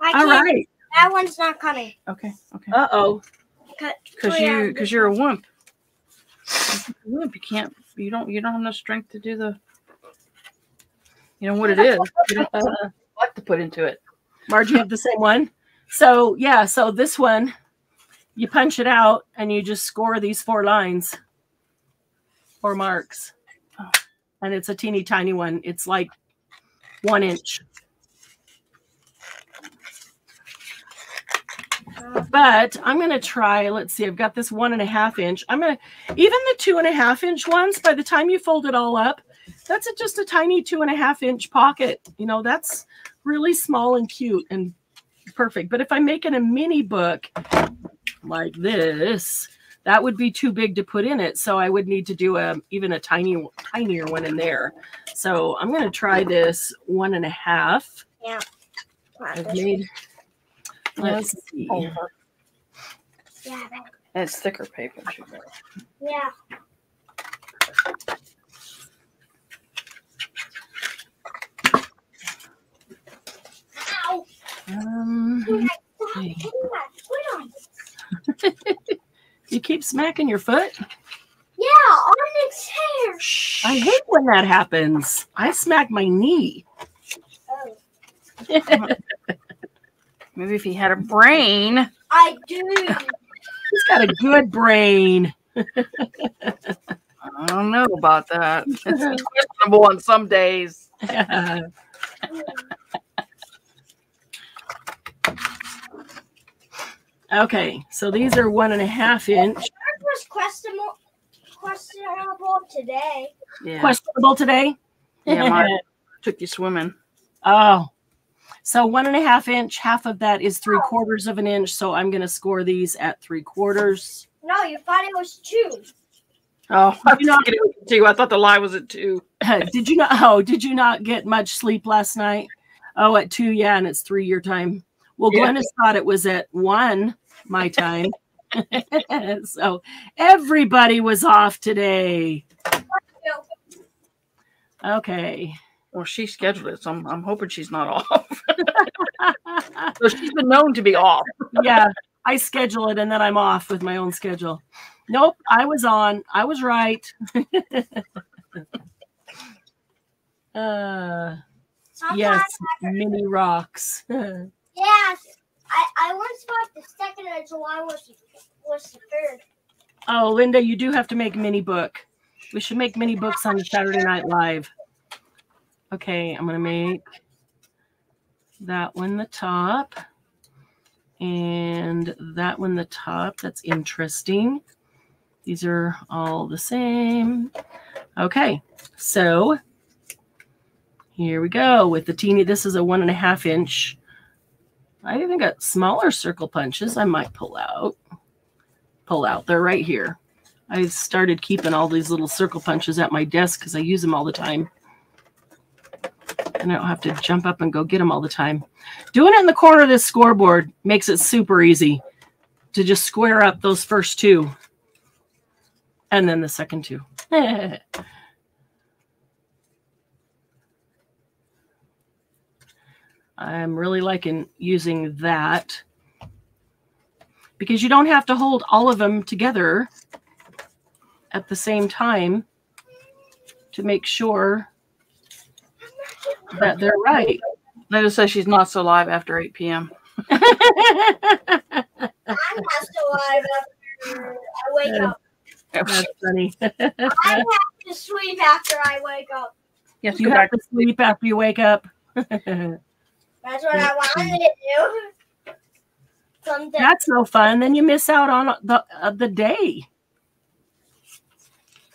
S2: I
S1: All
S2: can't.
S1: right.
S2: That one's not coming.
S3: Okay, okay.
S1: Uh oh.
S2: Cut.
S3: Because you because you're a wimp. You're a wimp. You can't. You don't. You don't have enough strength to do the. You know what it is. *laughs* You don't have what to put into it.
S1: Marge, you have the same one. So yeah, so this one, you punch it out and you just score these four lines, four marks, and it's a teeny tiny one. It's like one inch. But I'm gonna try. Let's see. I've got this one and a half inch. I'm gonna even the two and a half inch ones. By the time you fold it all up, that's a, just a tiny two and a half inch pocket. You know, that's really small and cute and perfect. But if I'm making a mini book like this, that would be too big to put in it. So I would need to do a even a tiny tinier one in there. So I'm gonna try this one and a half.
S2: Yeah.
S1: I've made let's see.
S3: Over.
S2: Yeah.
S3: And it's thicker paper. too.
S2: Yeah. Ow.
S1: Um,
S2: Put that- put that foot on. *laughs*
S1: you keep smacking your foot.
S2: Yeah, on its hair.
S1: I hate when that happens. I smack my knee.
S2: Oh, *laughs* *laughs*
S3: Maybe if he had a brain.
S2: I do. *laughs*
S1: He's got a good brain.
S3: I don't know about that. *laughs* It's questionable on some days. *laughs*
S1: okay, so these are one and a half inch.
S2: Yours was questionable, questionable today.
S3: Yeah.
S1: Questionable today.
S3: Yeah, mine took you swimming.
S1: oh, so one and a half inch. Half of that is three quarters of an inch. So I'm going to score these at three quarters.
S2: No, you thought it was two.
S3: Oh, *laughs* I
S1: You know-
S3: was thinking two. I thought the lie was at two. *laughs*
S1: did you not? Oh, did you not get much sleep last night? Oh, at two, yeah, and it's three your time. Well,
S3: Yeah.
S1: Glennis thought it was at one my time. *laughs* so everybody was off today. Okay.
S3: Well, she scheduled it, so I'm, I'm hoping she's not off. *laughs* so she's been known to be off.
S1: yeah, I schedule it and then I'm off with my own schedule. Nope, I was on. I was right. *laughs* uh, yes, mini rocks. *laughs*
S2: Yes. I, I once bought the second and July was was the third.
S1: oh, Linda, you do have to make mini book. We should make mini books on Saturday Night Live. Okay, I'm gonna make that one the top and that one the top. That's interesting. These are all the same. Okay, so here we go with the teeny. This is a one and a half inch. I even got smaller circle punches I might pull out. Pull out. They're right here. I started keeping all these little circle punches at my desk because I use them all the time. And I don't have to jump up and go get them all the time. Doing it in the corner of this scoreboard makes it super easy to just square up those first two and then the second two. *laughs* I'm really liking using that because you don't have to hold all of them together at the same time to make sure that they're right.
S3: Linda says she's not so live after 8 p.m.
S2: I'm not still alive after I wake up.
S1: That's funny. *laughs*
S2: I have to sleep after I wake up.
S3: Yes,
S1: you
S3: go
S1: have to sleep after you wake up.
S2: That's what I wanted to do. Someday.
S1: That's no fun. Then you miss out on the uh, the day.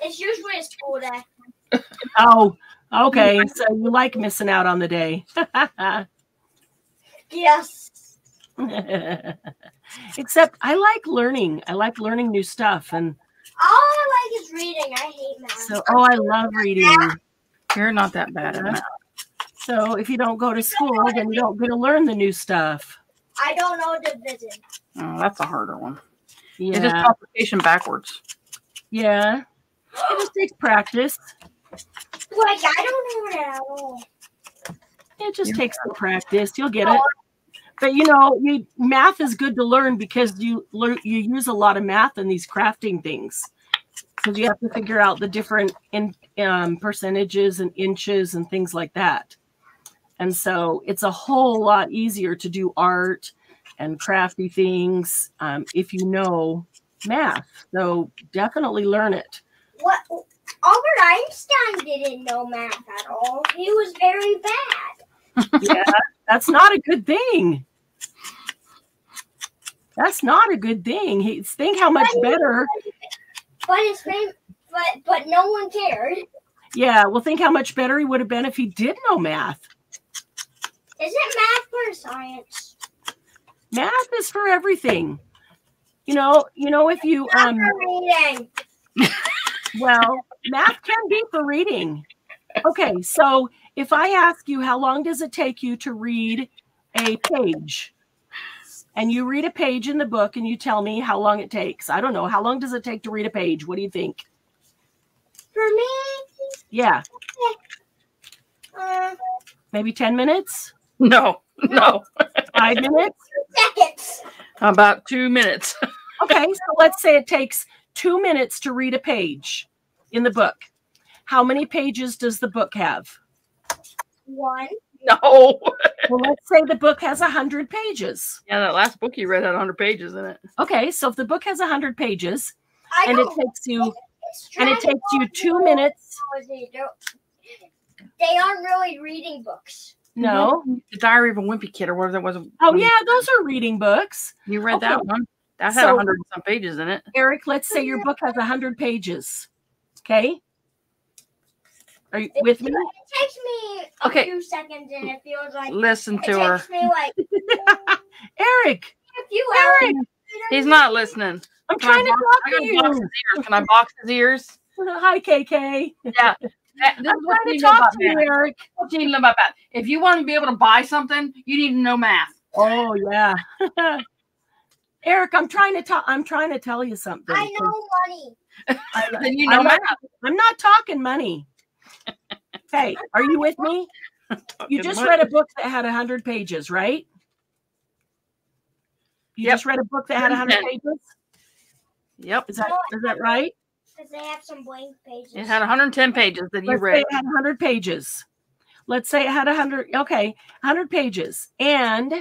S2: It's usually a school day.
S1: Oh, okay. So you like missing out on the day. *laughs*
S2: Yes. *laughs*
S1: Except I like learning. I like learning new stuff and all
S2: I like is reading. I hate math.
S1: So, oh, I love reading.
S3: You're not that bad at uh-huh. math.
S1: So, if you don't go to school, then you don't get to learn the new stuff.
S2: I don't know division.
S3: Oh, that's a harder one. It's just
S1: Yeah,
S3: multiplication backwards.
S1: yeah. It just takes practice.
S2: Like I don't know it at all.
S1: It just takes some practice. You'll get it. But you know, you math is good to learn because you learn you use a lot of math in these crafting things. Because you have to figure out the different in um, percentages and inches and things like that. And so it's a whole lot easier to do art and crafty things um, if you know math. So definitely learn it.
S2: What? Albert Einstein didn't know math at all. He was very bad.
S1: yeah, that's not a good thing. That's not a good thing. He think how much better.
S2: But his fam- but but no one cared.
S1: Yeah, well, think how much better he would have been if he did know math.
S2: Isn't math for science?
S1: Math is for everything. You know, you know, if you um. *laughs* well, math can be for reading. Okay, so if I ask you how long does it take you to read a page? And you read a page in the book and you tell me how long it takes. I don't know. How long does it take to read a page? What do you think?
S2: For me,
S1: Yeah,
S2: uh,
S1: maybe 10 minutes?
S3: No, no.
S1: Five minutes?
S2: seconds.
S3: About two minutes. *laughs*
S1: Okay, so let's say it takes two minutes to read a page in the book. How many pages does the book have?
S2: One.
S3: No. *laughs*
S1: Well, let's say the book has 100 pages.
S3: Yeah, that last book you read had 100 pages in it.
S1: Okay, so if the book has 100 pages
S2: I
S1: and it takes you and it takes you two minutes.
S2: They're- They aren't really reading books.
S1: No.
S3: The Diary of a Wimpy Kid or whatever that was.
S1: Oh yeah, those are reading books.
S3: You read that one? That had
S1: So-
S3: 100 some pages in it.
S1: Eric, let's say your book has 100 pages. Okay? Are you with me?
S2: it takes me a
S3: Okay.
S2: few seconds, and it feels like
S3: Listen
S2: it
S3: to her.
S2: takes me like *laughs* *laughs*
S1: Eric,
S2: a few
S1: Eric.
S3: He's not listening.
S1: I'm
S3: Can I
S1: trying to
S3: box-
S1: talk
S3: I
S1: to
S3: gotta box
S1: you.
S3: his ears. Can I box his ears? *laughs*
S1: Hi, KK.
S3: Yeah. Eh, that-
S1: I'm trying to talk to you,
S3: math.
S1: Eric.
S3: What you need to know about that? If you want to be able to buy something, you need to know math.
S1: Oh yeah. Eric, I'm trying to tell I'm trying to tell you something.
S2: I know money.
S3: Then you know
S1: I'm not, I'm not talking money. *laughs* Hey, are you with me? You just read a book that had 100 pages, right? You
S3: Yep.
S1: just read a book that had 100 pages?
S3: Yep.
S1: Is that is that right?
S2: Because they have some blank pages.
S3: It had 110 pages that you
S1: Let's say
S3: read.
S1: it had 100 pages. Let's say it had 100, okay, 100 pages. And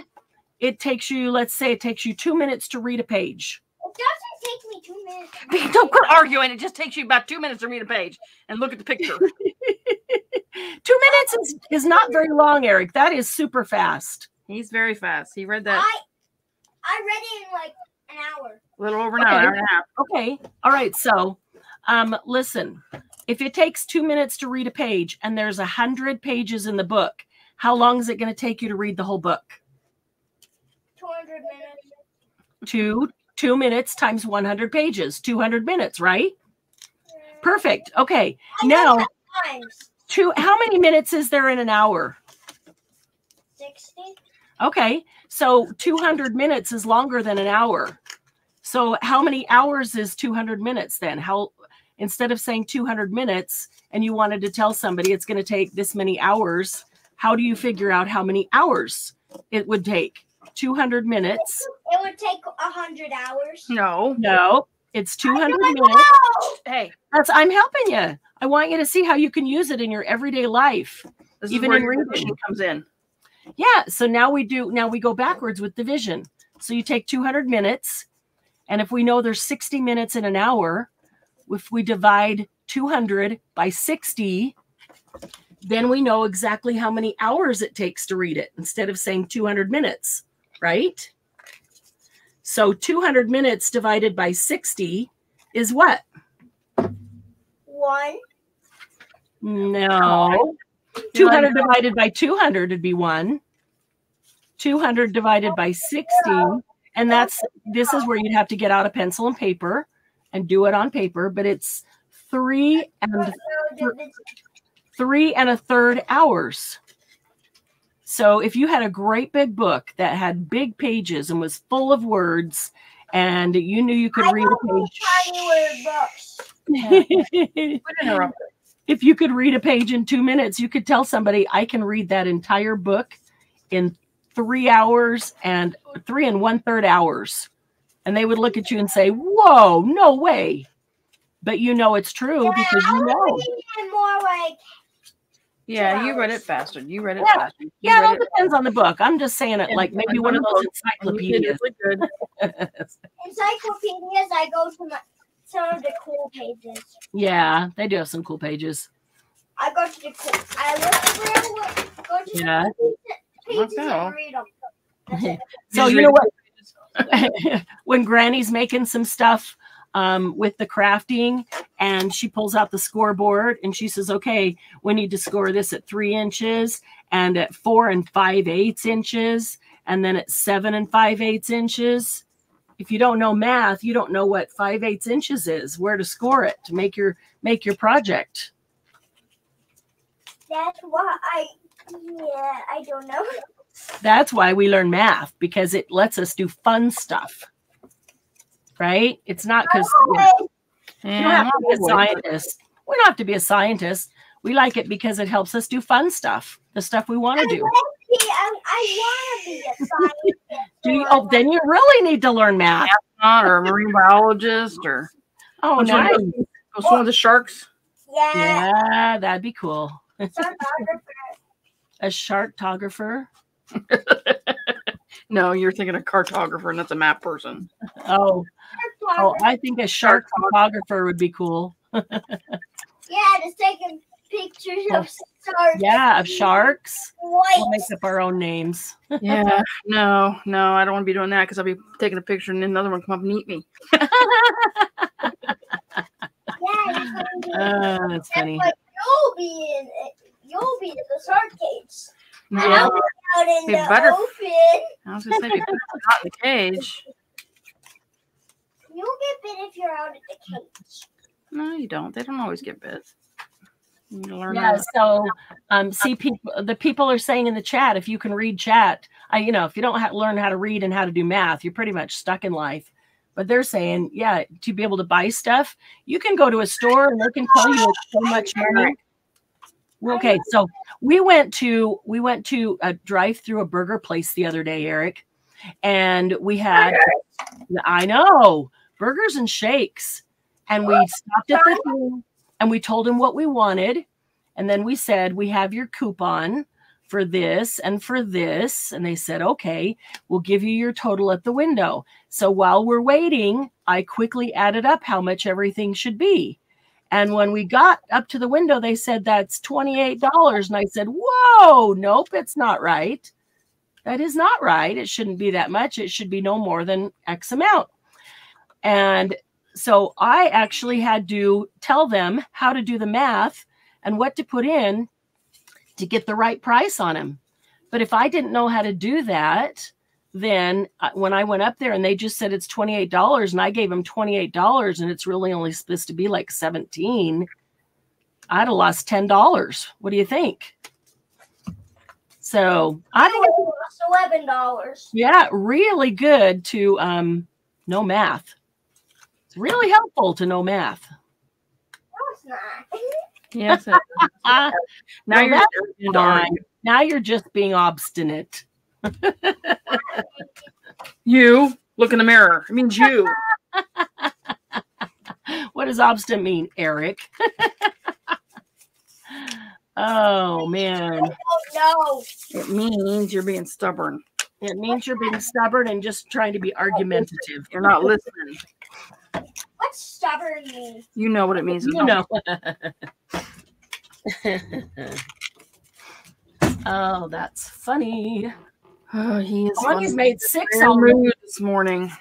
S1: it takes you, let's say it takes you two minutes to read a page.
S2: It doesn't take me two minutes. *laughs*
S3: Don't quit arguing. It just takes you about two minutes to read a page and look at the picture. *laughs*
S1: two minutes is, is not very long, Eric. That is super fast.
S3: He's very fast. He read that
S2: I I read it in like an hour.
S3: a little over an
S1: Okay.
S3: hour and a half.
S1: Okay. All right. So, um, listen, if it takes two minutes to read a page and there's a hundred pages in the book, how long is it going to take you to read the whole book?
S2: Minutes.
S1: Two two minutes times 100 pages, 200 minutes, right? Perfect. Okay.
S2: I
S1: Now, two. How many minutes is there in an hour?
S2: sixty.
S1: Okay. So 200 minutes is longer than an hour. So how many hours is 200 minutes then? How instead of saying 200 minutes and you wanted to tell somebody it's going to take this many hours, how do you figure out how many hours it would take? 200 minutes.
S2: It would take a hundred hours.
S3: No.
S1: No, it's 200 minutes.
S3: Hey,
S1: That's I'm helping you. I want you to see how you can use it in your everyday life.
S3: this
S1: Even
S3: is where
S1: in
S3: your
S1: reading.
S3: division comes in.
S1: Yeah. So now we do, now we go backwards with division. So you take 200 minutes, and if we know there's 60 minutes in an hour, if we divide 200 by 60, then we know exactly how many hours it takes to read it instead of saying 200 minutes, right? So 200 minutes divided by 60 is what?
S2: One.
S1: No. 200 divided by 200 would be one. 200 divided by 60. And that's this is where you'd have to get out a pencil and paper and do it on paper, but it's three and
S2: the-
S1: three and a third hours. So if you had a great big book that had big pages and was full of words, and you knew you could
S2: I
S1: read a
S2: these tiny word books. *laughs*
S1: page, if you could read a page in two minutes, you could tell somebody, I can read that entire book in three hours and three and one third hours. And they would look at you and say, Whoa, no way. But you know it's true
S2: Yeah,
S1: because you
S2: was
S1: know.
S2: thinking more like
S3: Yeah, you read it faster. You read it
S1: Yeah.
S3: faster. You
S1: Yeah, it all
S3: it
S1: depends on the book. I'm just saying it like maybe one of those
S3: book. and you did
S1: encyclopedias. *laughs*
S2: encyclopedias. I go to my, some of the cool pages.
S1: yeah, they do have some cool pages.
S2: I go to the cool. I look through, go to
S1: Yeah. *laughs*
S2: the cool pages and read them.
S1: So you know what? when Granny's making some stuff um, with the crafting, and she pulls out the scoreboard and she says, "Okay, we need to score this at three inches, and at four and five eighths inches, and then at seven and five eighths inches." If you don't know math, you don't know what five eighths inches is, where to score it to make your make your project.
S2: That's why I. Yeah, I don't know.
S1: That's why we learn math because it lets us do fun stuff. Right? It's not because
S2: Okay.
S1: you don't have to be a scientist. We don't have to be a scientist. We like it because it helps us do fun stuff, the stuff we want to do.
S2: I, I want to be a scientist.
S1: Do you, oh, then you really need to learn math.
S3: not or a marine biologist or
S1: Oh,
S3: Which one
S1: nice.
S3: was- go swim with the sharks.
S2: Yeah.
S1: Yeah, that'd be cool. *laughs*
S2: Photographer.
S1: A sharktographer. *laughs*
S3: No, you're thinking a cartographer, and that's a map person.
S1: Oh, oh, I think a shark photographer would be cool. *laughs*
S2: Yeah, just taking pictures of sharks.
S1: Yeah, of sharks.
S2: White.
S1: We'll make up our own names. *laughs*
S3: Yeah, no, no, I don't want to be doing that because I'll be taking a picture and then another one come up and eat me.
S2: Yeah, you're gonna be-
S1: Ah, that's funny.
S2: But you'll be in you'll be in the shark cage. And
S3: Yeah,
S2: I'll be out in
S3: Be
S2: the
S3: better-
S2: ocean.
S3: I was gonna say, be better not in the cage.
S2: You'll get bit if you're out at the cage.
S3: No, you don't. They don't always get bit. You learn
S1: Yeah,
S3: that.
S1: so um, see, people, the people are saying in the chat, if you can read chat, I, you know, if you don't ha- learn how to read and how to do math, you're pretty much stuck in life. But they're saying, yeah, to be able to buy stuff, you can go to a store and they can tell you it's so much *laughs* money. Well, Okay, so we went to we went to a drive through a burger place the other day, Eric, and we had I know burgers and shakes, and we oh, stopped at the thing and we told him what we wanted, and then we said we have your coupon for this and for this, and they said okay, we'll give you your total at the window. So while we're waiting, I quickly added up how much everything should be. And when we got up to the window, they said that's $28. And I said, Whoa, nope, it's not right. That is not right. It shouldn't be that much. It should be no more than X amount. And so I actually had to tell them how to do the math and what to put in to get the right price on them. But if I didn't know how to do that, then uh, when I went up there and they just said it's $28 and I gave them $28 and it's really only supposed to be like 17, I'd have lost $10. What do you think? So I
S2: I
S1: don't
S2: lost eleven dollars.
S1: yeah, really good to um, know math. It's really helpful to know math.
S2: No, it's not.
S3: Yes. it- *laughs* now
S1: Well,
S3: you're
S1: that's
S3: just darn.
S1: fine. now you're just being obstinate. *laughs*
S3: You look in the mirror. It means you. *laughs*
S1: What does obstinate mean, Eric? *laughs* oh man,
S2: Oh
S3: It means you're being stubborn.
S1: it means you're being stubborn and just trying to be argumentative.
S3: You're not listening.
S2: no. What's stubborn mean?
S3: You know what it means.
S1: You know. oh, that's funny.
S3: Oh, he is.
S1: Bonnie's
S3: funny.
S1: made six already.
S3: this morning.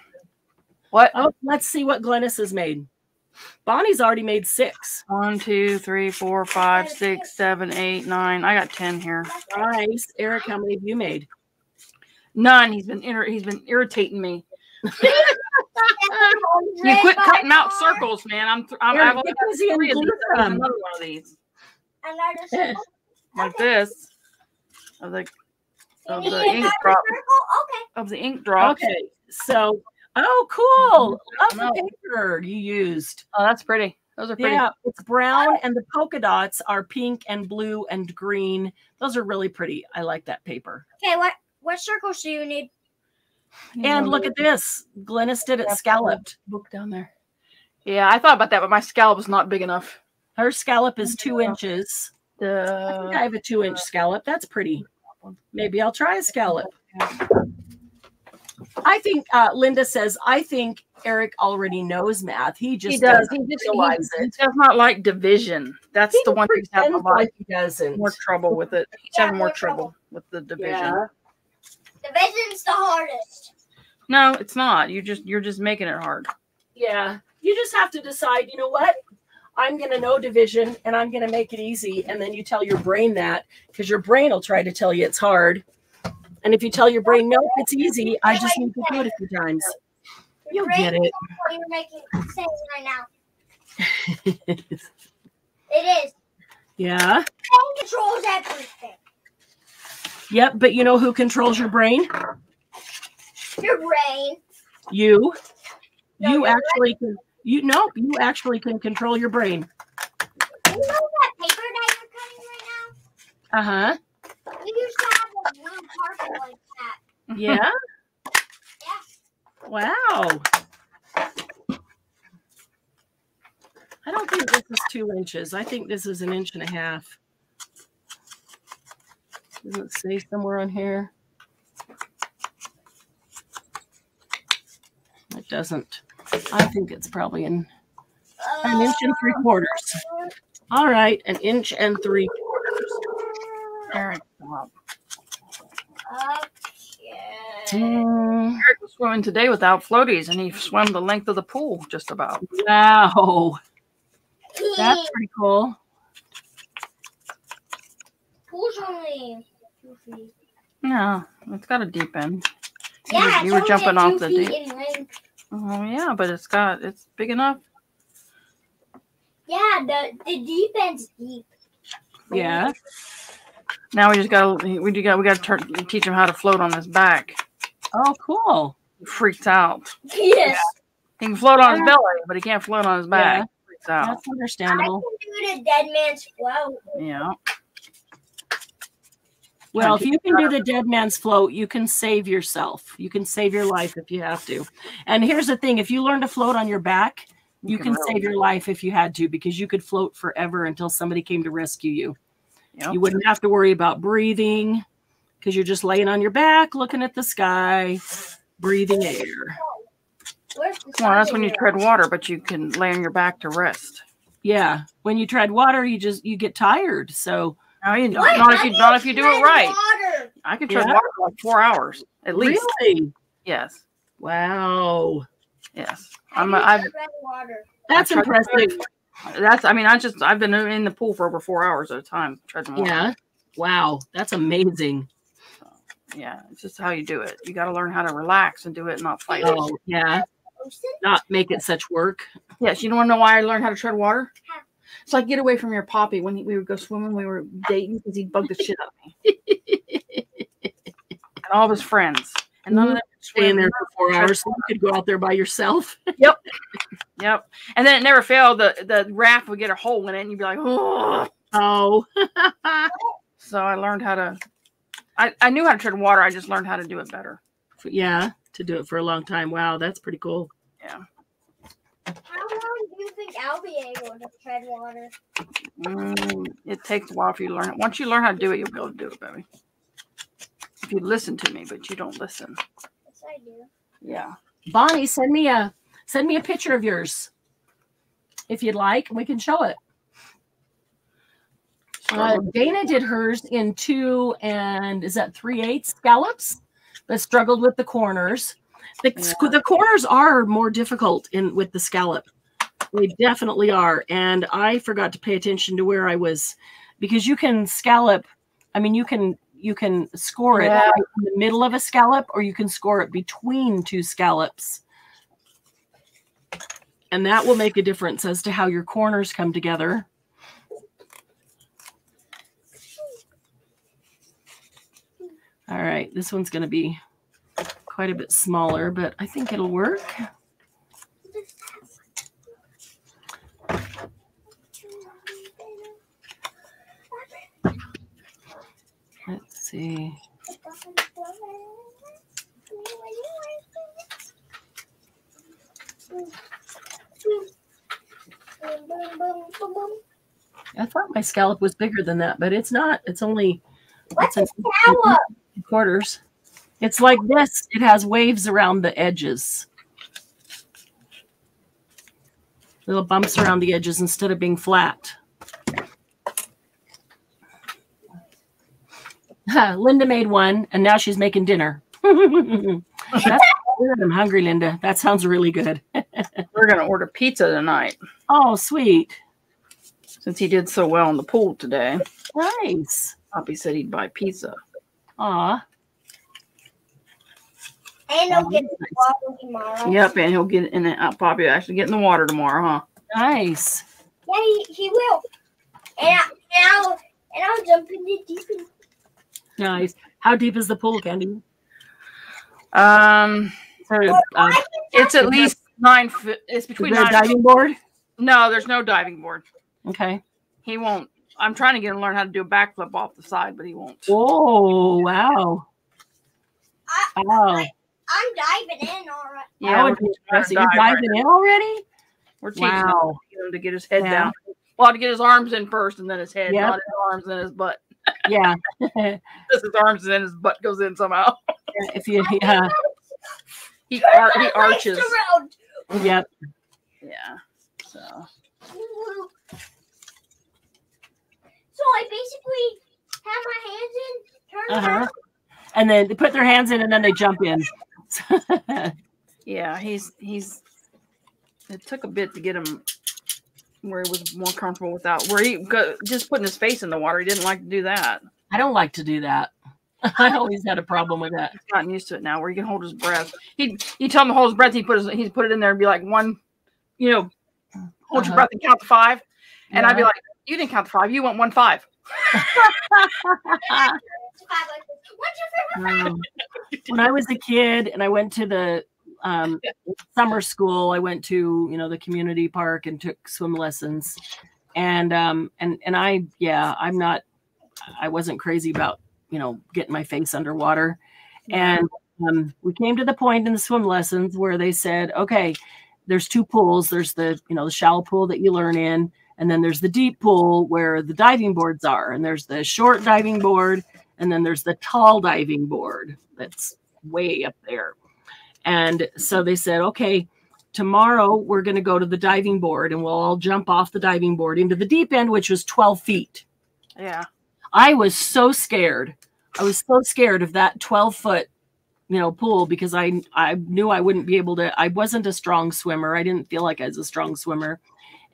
S3: What?
S1: Oh, let's see what Glennis has made. Bonnie's already made six.
S3: One, two, three, four, five, six, seven, eight, nine. I got ten here.
S1: Nice. Eric, how many have you made?
S3: None. He's been irri- he's been irritating me. You quit cutting out circles, man. I'm, th- I'm
S1: Here,
S3: I've only got three of these. Another one of these, like this, of the of the ink drop?
S2: Okay.
S3: of the ink drops.
S1: Okay. So, oh, cool.
S3: Mhm.
S1: Love the paper you used.
S3: Oh, that's pretty. Those are pretty.
S1: Yeah, it's brown and the polka dots are pink and blue and green. Those are really pretty. I like that paper.
S2: Okay, what what circles do you need?
S1: And look at this. Glennis did it scalloped.
S3: book down there. Yeah, I thought about that, but my scallop is not big enough.
S1: Her scallop is two
S3: Yeah.
S1: inches. I think I have a two inch scallop. That's pretty. Maybe I'll try a scallop. I think uh, Linda says, I think Eric already knows math. He just
S3: he does.
S1: doesn't
S3: He just
S1: realize
S3: he,
S1: it.
S3: he does not like division. That's
S1: He
S3: the one thing he's having a lot
S1: he doesn't.
S3: more trouble with it. He's
S2: Yeah,
S3: having more
S2: more trouble.
S3: trouble with the division.
S1: Yeah.
S2: Division's the hardest.
S3: No, it's not. You just you're just making it hard.
S1: Yeah. You just have to decide, you know what? I'm going to know division and I'm going to make it easy. And then you tell your brain that because your brain will try to tell you it's hard. And if you tell your brain, no, it's easy, I just need to do it a few times. You'll get it.
S2: You're making sense right now. *laughs* It is.
S1: yeah.
S2: Brain controls everything.
S1: Yep. But you know who controls your brain?
S2: Your brain.
S1: You.
S2: No,
S1: You
S2: you're right.
S1: actually can. You know, you actually can control your brain.
S2: You know that paper that you're cutting right now?
S1: Uh huh.
S2: We used to have a blue parcel like that.
S1: Yeah. *laughs*
S2: Yeah.
S1: Wow. I don't think this is two inches. I think this is an inch and a half. Does it say somewhere on here? It doesn't. I think it's probably an, an inch and three quarters. All right, an inch and three quarters.
S3: Eric, stop.
S2: Okay.
S1: Mm,
S3: Eric was swimming today without floaties, and he swam the length of the pool just about.
S1: wow, that's pretty cool.
S2: Pool's only two feet.
S3: Yeah, it's got a deep end. You
S2: Yeah,
S3: were- you were jumping off
S2: two
S3: the
S2: feet
S3: deep.
S2: In length.
S3: Oh yeah, but it's got it's big enough.
S2: Yeah, the the deep end's deep.
S1: Yeah.
S3: Now we just got to we do got we got to turn, teach him how to float on his back.
S1: Oh, cool.
S3: He freaks out.
S2: Yes.
S3: He can float on his belly, but he can't float on his back.
S1: Yeah.
S3: Freaks out.
S1: That's
S2: I
S1: understandable.
S2: can do the dead man's float.
S3: Yeah.
S1: Well, if you can do the dead man's float, you can save yourself. You can save your life if you have to. And here's the thing if you learn to float on your back, you can
S3: really
S1: save your life if you had to because you could float forever until somebody came to rescue you.
S3: Yep.
S1: You wouldn't have to worry about breathing because you're just laying on your back, looking at the sky, breathing air.
S3: Well, that's when you tread water, but you can lay on your back to rest.
S1: Yeah. When you tread water, you just you get tired. So
S3: No, you don't.
S2: What?
S3: Not if you
S2: do
S3: not if you do it right.
S2: Water?
S3: I can tread
S1: Yeah?
S3: water for like four hours at least.
S1: really?
S3: Yes.
S1: Wow.
S3: Yes.
S2: How
S3: I'm.
S2: do you
S3: I've.
S2: tread water?
S1: That's
S3: I tried to
S1: impressive.
S3: That's. I mean, I just. I've been in the pool for over four hours at a time treading water.
S1: Yeah. Wow. That's amazing.
S3: Yeah. It's just how you do it. You got to learn how to relax and do it, and not fight. it.
S1: Oh, yeah. Not make it such work.
S3: Yes. You don't want to know why I learned how to tread water?
S2: How?
S3: So I get away from your poppy when we would go swimming. We were dating because he'd bug the shit out of me. *laughs* and all of his friends. And none of them could
S1: Staying there for four hours so you could go out there by yourself. *laughs*
S3: Yep. Yep. And then it never failed. The the raft would get a hole in it, and you'd be like, oh.
S1: Oh. *laughs*
S3: So I learned how to. I, I knew how to tread water. I just learned how to do it better.
S1: yeah. To do it for a long time. Wow. That's pretty cool.
S2: How long do you think I'll be able to tread water?
S3: Mm, it takes a while for you to learn it. Once you learn how to do it, you'll be able to do it, baby. If you listen to me, but you don't listen.
S2: Yes, I do.
S3: Yeah.
S1: Bonnie, send me a send me a picture of yours. If you'd like, we can show it. Uh, Dana did hers in two and is that three eighths scallops, but struggled with the corners. The,
S3: Yeah.
S1: the corners are more difficult in with the scallop. They definitely are. And I forgot to pay attention to where I was because you can scallop. I mean, you can you can score it
S3: Yeah.
S1: right in the middle of a scallop, or you can score it between two scallops. And that will make a difference as to how your corners come together. All right, this one's going to be quite a bit smaller, but I think it'll work. Let's see. I thought my scallop was bigger than that, but it's not. It's only
S2: What's
S1: it's
S2: a
S1: quarters. It's like this. It has waves around the edges. Little bumps around the edges instead of being flat. Linda made one, and now she's making dinner. *laughs* I'm hungry, Linda. That sounds really good. *laughs*
S3: We're gonna order pizza tonight
S1: Oh, sweet.
S3: since he did so well in the pool today.
S1: Nice.
S3: Poppy said he'd buy pizza.
S1: Aw.
S2: And I'll get the water tomorrow.
S3: Yep, and he'll get in it. Poppy will actually get in the water tomorrow, huh?
S1: Nice.
S2: Yeah, he, he will. And, I, and, I'll, and I'll jump in the deep end.
S1: Nice. How deep is the pool, Candy?
S3: Um,
S1: Sort of,
S2: Well,
S1: uh,
S3: it's at least nine. Fi- it's
S1: is
S3: between
S1: there a
S3: nine.
S1: diving board?
S3: No, there's no diving board.
S1: Okay.
S3: He won't. I'm trying to get him to learn how to do a backflip off the side, but he won't.
S1: Oh, wow.
S2: I-
S1: Wow.
S2: I'm diving in, all right.
S1: Yeah,
S3: Yeah,
S1: we're
S3: we're, trying to
S1: you're
S3: dive right
S1: diving in already?
S3: we're teaching him
S1: Wow.
S3: to get him to get his head
S1: Yeah.
S3: down. Well, to get his arms in first, and then his head,
S1: Yep.
S3: not his arms and his butt. *laughs*
S1: Yeah. *laughs* *laughs*
S3: Just his arms and then his butt goes in somehow.
S1: if you, yeah,
S3: He ar- he arches.
S2: around.
S1: yep.
S3: Yeah. So
S2: So I basically have my hands in, turn
S1: Uh-huh.
S2: around.
S1: And then they put their hands in and then they jump in. *laughs*
S3: yeah, he's he's. It took a bit to get him where he was more comfortable without where he go, just putting his face in the water. He didn't like to do that.
S1: I don't like to do that. *laughs* I always had a problem with that.
S3: He's gotten used to it now, where he can hold his breath. He you tell him to hold his breath. He put his he put it in there and be like one, you know, hold your
S1: Uh-huh.
S3: breath and count to five. And I'd be like, you didn't count to five. You went one five. *laughs*
S2: Two, three, four,
S1: Um, when I was a kid and I went to the um, summer school, I went to you know the community park and took swim lessons, and um, and and I yeah I'm not I wasn't crazy about you know getting my face underwater, and um, we came to the point in the swim lessons where they said okay there's two pools. There's the you know the shallow pool that you learn in and then there's the deep pool where the diving boards are. And there's the short diving board and then there's the tall diving board that's way up there. And so they said, okay, tomorrow we're going to go to the diving board and we'll all jump off the diving board into the deep end, which was 12 feet.
S3: Yeah.
S1: I was so scared. I was so scared of that 12 foot, you know, pool because I I knew I wouldn't be able to. I wasn't a strong swimmer. I didn't feel like I was a strong swimmer,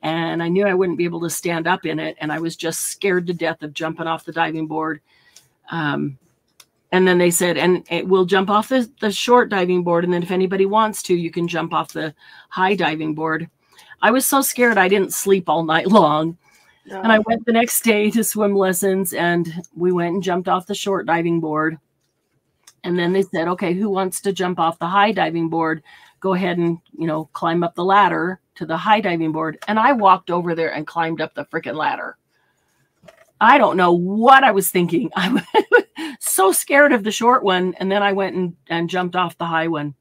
S1: and I knew I wouldn't be able to stand up in it. And I was just scared to death of jumping off the diving board. Um, and then they said, and it, we'll jump off the, the short diving board, and then if anybody wants to, you can jump off the high diving board. I was so scared I didn't sleep all night *laughs* long. And I went the next day to swim lessons and we went and jumped off the short diving board. And then they said, okay, who wants to jump off the high diving board? Go ahead and, you know, climb up the ladder to the high diving board. And I walked over there and climbed up the freaking ladder. I don't know what I was thinking. *laughs* I was so scared of the short one. And then I went and, and jumped off the high one.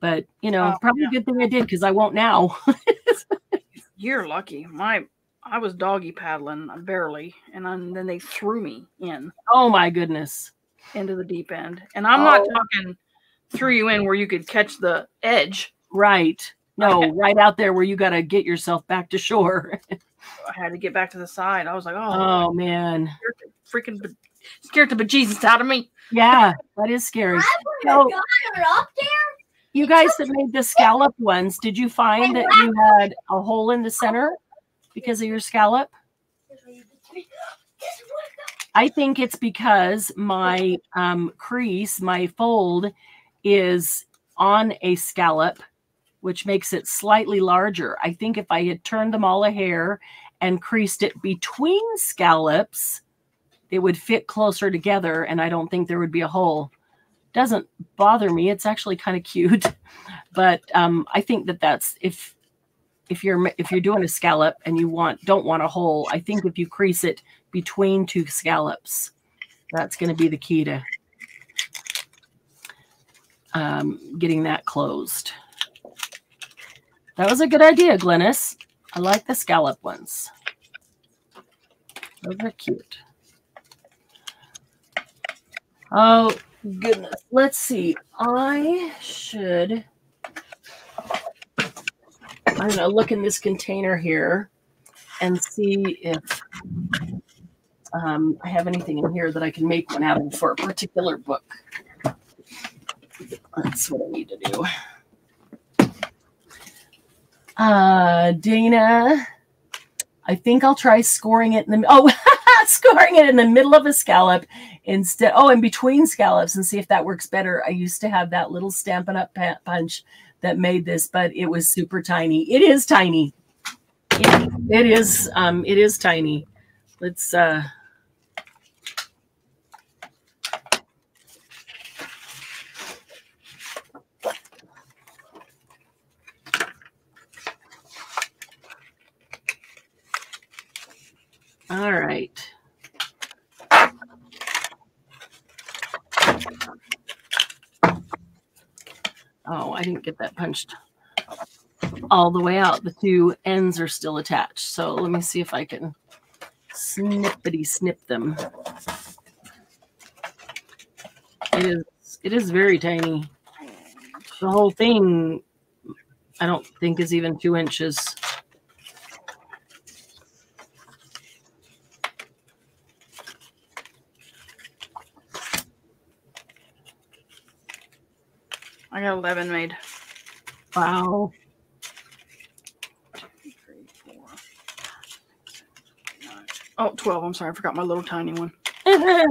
S1: But, you know,
S3: Oh,
S1: probably
S3: yeah.
S1: a good thing I did because I won't now. *laughs*
S3: You're lucky. My I was doggy paddling barely, and then then they threw me in
S1: oh my goodness.
S3: into the deep end. And I'm not
S1: Oh.
S3: talking threw you in where you could catch the edge.
S1: Right. No, *laughs* right out there where you got to get yourself back to shore.
S3: I had to get back to the side. I was like, oh,
S1: Oh man.
S3: freaking be- scared the bejesus out of me.
S1: Yeah, that is scary.
S2: I
S1: So-
S2: would have got her up there.
S1: You guys that made the scallop ones, did you find that you had a hole in the center because of your scallop? I think it's because my um, crease, my fold is on a scallop which makes it slightly larger. I think if I had turned them all a hair and creased it between scallops, it would fit closer together and I don't think there would be a hole. Doesn't bother me. It's actually kind of cute. *laughs* But um, I think that that's if if you're if you're doing a scallop and you want don't want a hole, I think if you crease it between two scallops, that's going to be the key to um, getting that closed. That was a good idea, Glennis. I like the scallop ones. Those are cute. Oh, goodness. Let's see. I should, I'm going to look in this container here and see if um, I have anything in here that I can make one out of for a particular book. That's what I need to do. Uh, Dana, I think I'll try scoring it in the oh, *laughs* scoring it in the middle of a scallop instead. Oh, in between scallops and see if that works better. I used to have that little Stampin' Up punch that made this, but it was super tiny. It is tiny. it, it is. Um, it is tiny. Let's. Uh, All right. Oh, I didn't get that punched all the way out. The two ends are still attached. So let me see if I can snippity snip them. It is it is very tiny. The whole thing I don't think is even two inches.
S3: I got 11 made.
S1: Wow.
S3: Oh, 12. I'm sorry. I forgot my little tiny one. *laughs*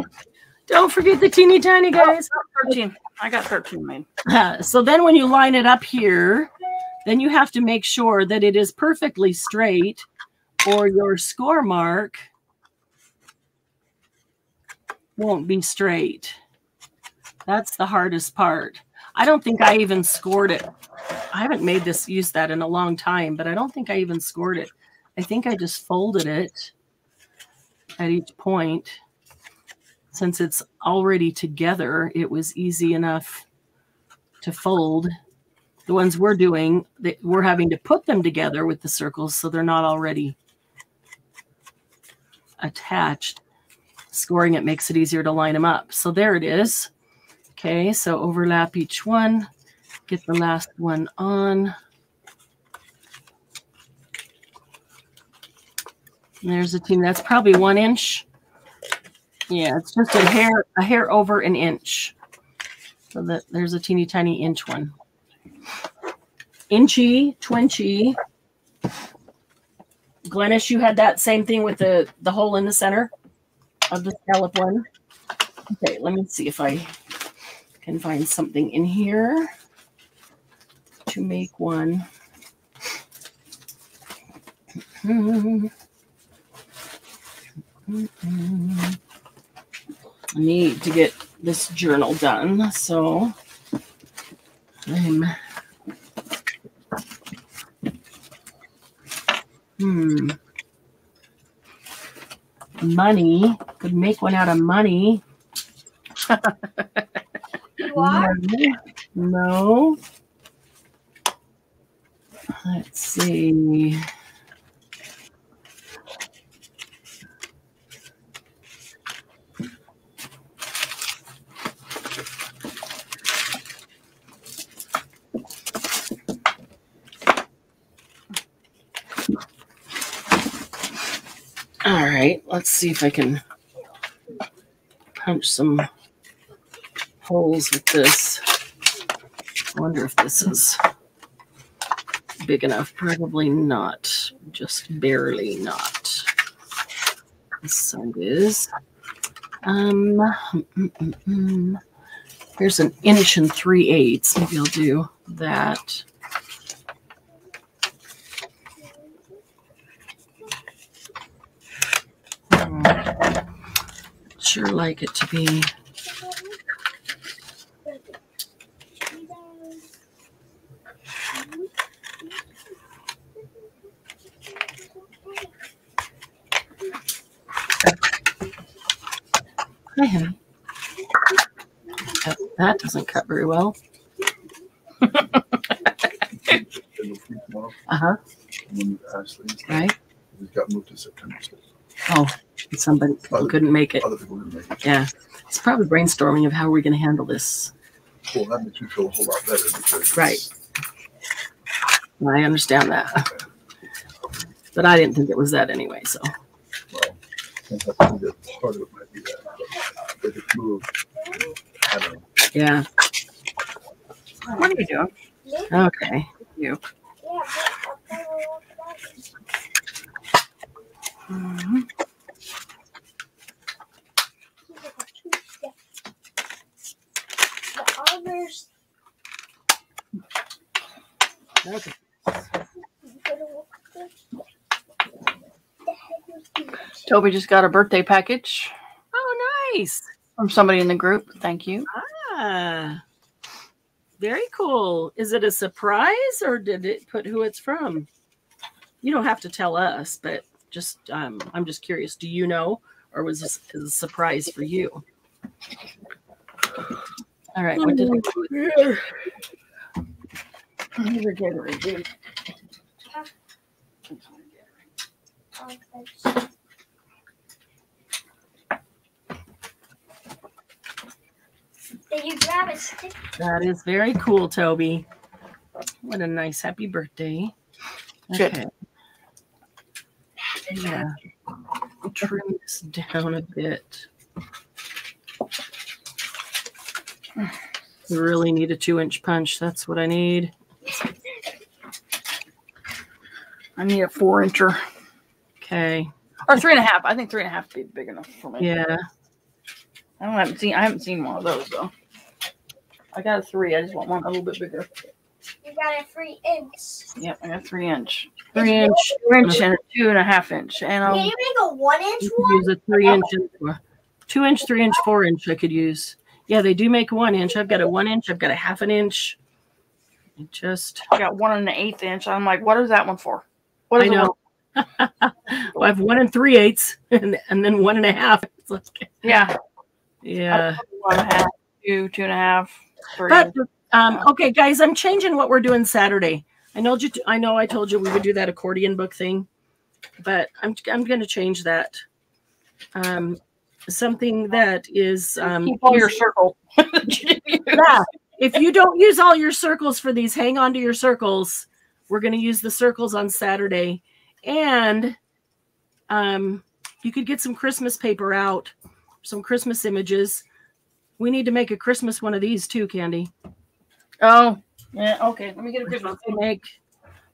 S1: Don't forget the teeny tiny guys.
S3: Oh, 13. I got 13 made.
S1: Uh, *laughs* so then when you line it up here, then you have to make sure that it is perfectly straight or your score mark won't be straight. That's the hardest part. I don't think I even scored it. I haven't made this use that in a long time, but I don't think I even scored it. I think I just folded it at each point. Since it's already together, it was easy enough to fold. The ones we're doing, we're having to put them together with the circles so they're not already attached. Scoring it makes it easier to line them up. So there it is. Okay, so overlap each one, get the last one on. There's a team that's probably one inch. Yeah, it's just a hair, a hair over an inch. So that there's a teeny tiny inch one. Inchy, twinchy. Glennis, you had that same thing with the, the hole in the center of the scallop one. Okay, let me see if I can find something in here to make one. Need to get this journal done, so I'm hmm money could make one out of money. *laughs*
S2: Are?
S1: No. Let's see. All right, let's see if I can punch some holes with this. I wonder if this is big enough. Probably not. Just barely not. This side is. Um, mm, mm, mm. mm. Here's an inch and three eighths. Maybe I'll do that. Hmm. Sure like it to be That, doesn't cut very well. *laughs* Uh huh.
S4: One with Ashley.
S1: Right.
S4: It got moved to September.
S1: Oh, somebody people couldn't make it.
S4: other people didn't make it.
S1: Yeah. It's probably brainstorming of how are we're going to handle this.
S4: Well, that makes me feel a whole lot better because
S1: Right. I understand that. But I didn't think it was that anyway. So,
S4: Well, I think that part of it might be that. But if it's moved, I don't know.
S1: Yeah.
S3: What are you doing?
S1: Okay.
S3: You.
S2: Yeah, but I'll follow up that.
S3: Mm-hmm.
S1: Okay.
S3: Toby just got a birthday package
S1: Oh, nice.
S3: from somebody in the group. Thank you.
S1: Very cool. Is it a surprise or did it put who it's from? You don't have to tell us, but just um, I'm just curious. Do you know, or was this a surprise for you? All right. What did I do?
S2: Did you grab a stick?
S1: That is very cool, Toby. What a nice happy birthday.
S3: Good.
S1: Okay. Yeah. Trim this down a bit. We really need a two inch punch. That's what I need.
S3: I need a four incher
S1: Okay.
S3: or three and a half. I think three and a half would be big enough for me.
S1: Yeah.
S3: I don't haven't seen. I haven't seen one of those though. I got a three. I just want one a little bit bigger.
S2: You got a three inch.
S3: Yep, I got three inch,
S1: Three inch.
S3: two inch, and a two and a half inch. And I'll um,
S2: you make a one inch one?
S1: use a three inch, two inch, three inch, four inch. I could use. Yeah, they do make a one inch. I've got a one inch. I've got a half an inch. It just.
S3: I got one and an eighth inch. I'm like, what is that one for? What
S1: I
S3: is the
S1: know. *laughs* well, I have one and three eighths, *laughs* and and then one and a half. *laughs* Like,
S3: Yeah,
S1: yeah.
S3: one and a half, two, two and a half.
S1: But um, okay, guys, I'm changing what we're doing Saturday. I know you. I know I told you we would do that accordion book thing, but I'm I'm going to change that. Um, something that is um,
S3: Keep all your circle. that you didn't use.
S1: yeah. If you don't use all your circles for these, hang on to your circles. We're going to use the circles on Saturday, and um, you could get some Christmas paper out, some Christmas images. We need to make a Christmas one of these too, Candy.
S3: Oh, yeah. Okay, let me get a
S1: We're
S3: Christmas.
S1: make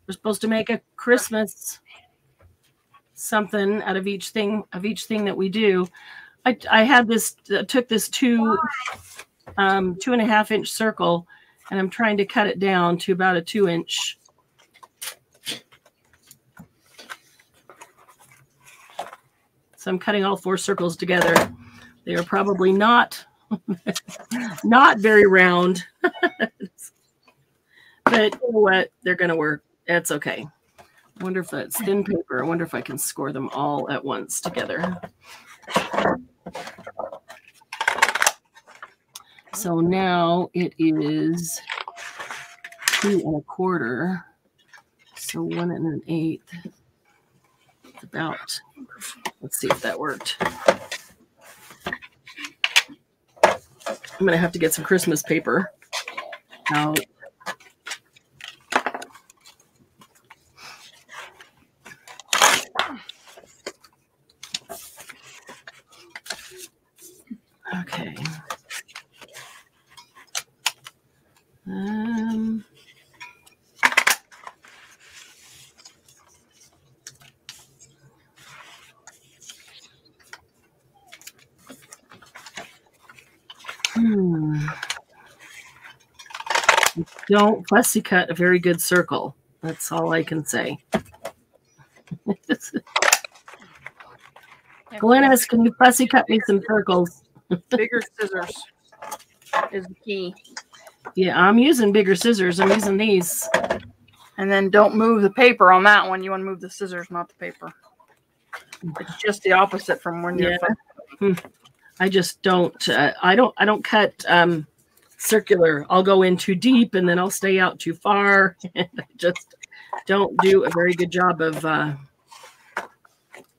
S1: we're supposed to make a Christmas something out of each thing of each thing that we do. I I had this uh, took this two um two and a half inch circle and I'm trying to cut it down to about a two inch. So I'm cutting all four circles together. They are probably not *laughs* not very round. *laughs* but you know what? They're gonna work. It's okay. I wonder if that's thin paper. I wonder if I can score them all at once together. So now it is two and a quarter. So one and an eighth. It's about. Let's see if that worked. I'm gonna have to get some Christmas paper out. Okay. Um. Hmm. Don't fussy cut a very good circle. That's all I can say. Glennis, can you fussy cut me some circles?
S3: Bigger scissors is the key.
S1: Yeah, I'm using bigger scissors. I'm using these.
S3: And then don't move the paper on that one. You want to move the scissors, not the paper. It's just the opposite from when you're.
S1: Yeah. I just don't. Uh, I don't. I don't cut um, circular. I'll go in too deep, and then I'll stay out too far. I *laughs* just don't do a very good job of uh,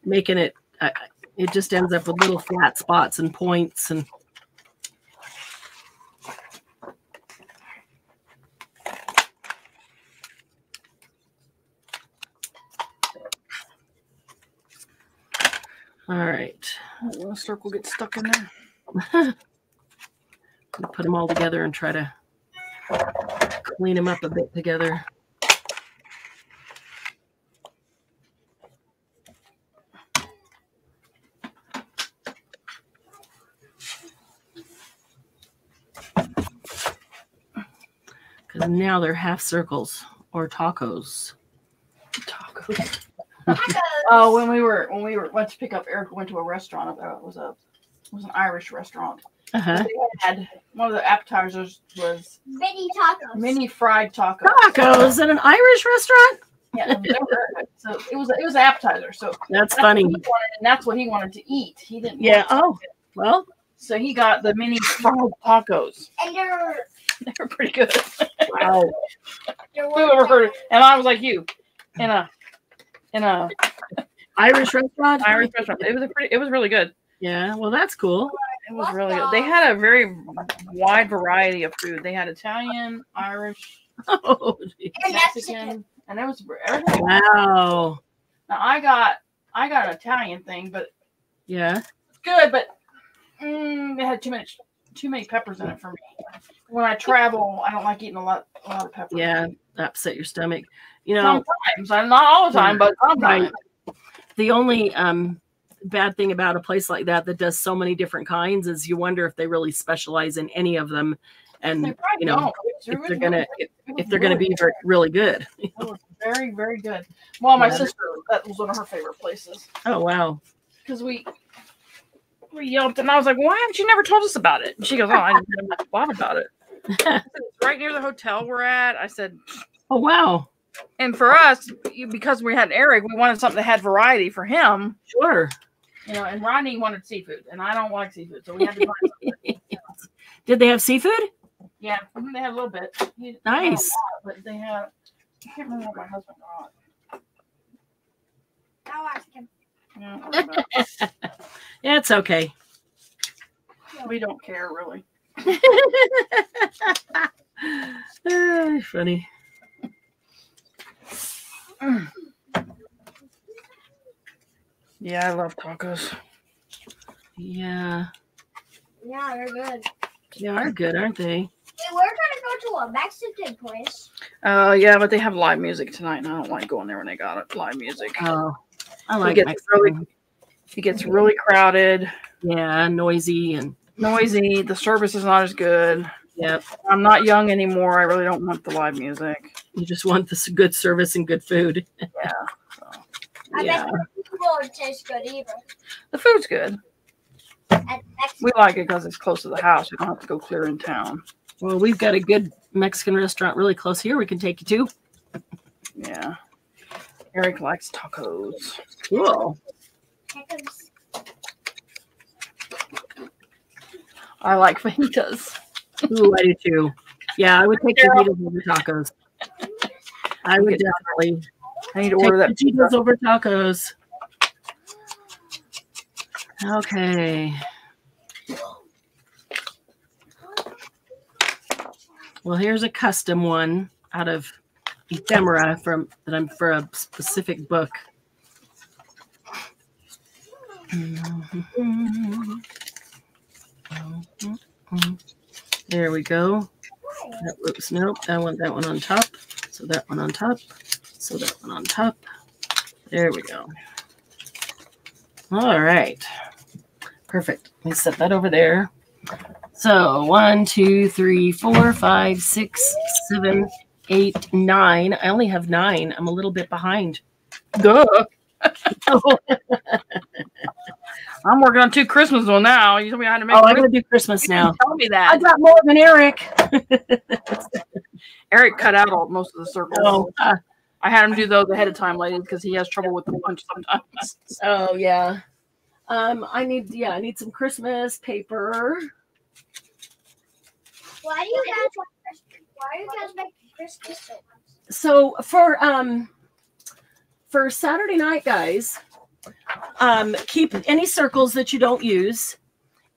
S1: making it. Uh, it just ends up with little flat spots and points, and all right.
S3: Circle gets stuck in there. *laughs*
S1: Gonna put them all together and try to clean them up a bit together. Because now they're half circles or tacos.
S3: Tacos.
S2: Tacos.
S3: Oh, when we were when we were went to pick up Eric, went to a restaurant. It was a it was an Irish restaurant.
S1: Uh-huh.
S3: They had one of the appetizers was
S2: Mini tacos.
S3: mini fried tacos.
S1: Tacos at an Irish restaurant?
S3: Yeah, they were very good. so it was it was an appetizer. So
S1: That's
S3: that's
S1: funny.
S3: wanted, and that's what he wanted to eat. He didn't.
S1: Yeah.
S3: want-
S1: Oh, well,
S3: So he got the mini fried tacos.
S2: And there, *laughs*
S3: they're pretty good.
S1: wow.
S3: Who ever heard of And I was like you, in a in a
S1: Irish restaurant?
S3: Irish restaurant. It was a pretty. It was really good.
S1: Yeah, well, that's cool.
S3: It was really good. They had a very wide variety of food. They had Italian, Irish, *laughs*
S1: Oh.
S2: And
S3: Mexican, and it was everything.
S1: wow.
S3: Now I got I got an Italian thing, but
S1: Yeah.
S3: good. But mm, they had too much too many peppers in it for me. When I travel, I don't like eating a lot a lot of peppers.
S1: Yeah. Upset your stomach. You know,
S3: sometimes. I'm not all the time, but sometimes.
S1: the only um bad thing about a place like that that does so many different kinds is you wonder if they really specialize in any of them and you know
S3: don't.
S1: If
S3: really
S1: they're gonna if, if they're gonna be ver- really good.
S3: Very, very good. Well, my
S1: Yeah.
S3: sister, that was one of her favorite places
S1: Oh wow.
S3: because we we yelped, and I was like, "Why haven't you never told us about it?" And she goes, "Oh, I never *laughs* thought about it." I *laughs* said, it's right near the hotel we're at. I said,
S1: Oh wow.
S3: and for us, because we had Eric, we wanted something that had variety for him,
S1: Sure.
S3: You know. And Rodney wanted seafood, and I don't like seafood, so we had to find something. *laughs*
S1: Did they have seafood?
S3: Yeah, I mean, they had a little bit. He-
S1: Nice.
S3: lot, but they had. I can't remember what my husband got.
S2: I'll ask him.
S3: Yeah, I don't know. *laughs*
S1: Yeah, it's okay.
S3: we don't care really. *laughs*
S1: Ah, funny. *sighs* *clears throat*
S3: Yeah, I love tacos.
S1: Yeah.
S2: Yeah, they're good.
S1: They are good, aren't they?
S2: Hey, we're gonna go to a Mexican place.
S3: Uh, yeah, but they have live music tonight, and I don't like going there when they got it live music.
S1: Oh, I
S3: It
S1: like
S3: gets really, it gets really crowded,
S1: Yeah, noisy and
S3: noisy. The service is not as good.
S1: yep.
S3: I'm not young anymore. I really don't want the live music.
S1: You just want this good service and good food.
S2: I
S1: Yeah.
S2: bet the food won't taste good either.
S3: The food's good. We like it because it's close to the house. We don't have to go clear in town.
S1: Well, we've got a good Mexican restaurant really close here. We can take you to.
S3: Yeah. Eric likes tacos.
S1: Cool.
S2: Tacos.
S3: I like fajitas.
S1: Ooh, I do too. Yeah, I would take
S3: Carol.
S1: fajitas over tacos. I would definitely
S3: I need to
S1: take
S3: order that.
S1: fajitas over tacos. Okay. Well, here's a custom one out of ephemera from that I'm for a specific book. There we go. That, oops, nope. I want that one on top. So that one on top. So that one on top. There we go. All right. Perfect. Let me set that over there. So one, two, three, four, five, six, seven, eight, nine. I only have nine. I'm a little bit behind. Duh. *laughs*
S3: I'm working on two Christmas one now. You told me I had to make.
S1: Oh, I'm gonna do Christmas now.
S3: Tell me that.
S1: I got more than Eric. *laughs*
S3: Eric cut out all, most of the circles.
S1: Oh, uh,
S3: I had him do those ahead of time, ladies, because he has trouble with the punch sometimes. *laughs*
S1: oh yeah. Um, I need yeah, I need some Christmas paper.
S2: Why do you guys want Christmas? Why are you guys making Christmas so much?
S1: So for um for Saturday night, guys, um, keep any circles that you don't use,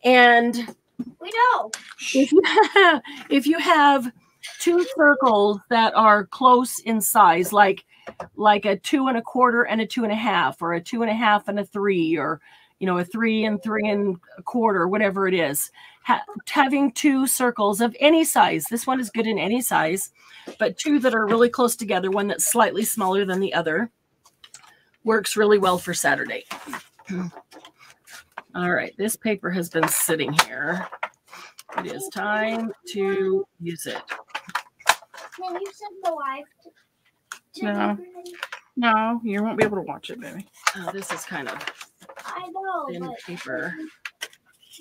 S1: and
S2: We know.
S1: if you have, *laughs* if you have two circles that are close in size, like like a two and a quarter and a two and a half, or a two and a half and a three, or you know a three and three and a quarter, whatever it is, ha- having two circles of any size. This one is good in any size, but two that are really close together, one that's slightly smaller than the other, works really well for Saturday. *clears throat* All right, this paper has been sitting here. It is time to use it.
S2: Can you send the wife to, to
S3: No. No, you won't be able to watch it, baby.
S1: Oh, this is kind of
S2: I know,
S1: thin
S2: but
S1: paper.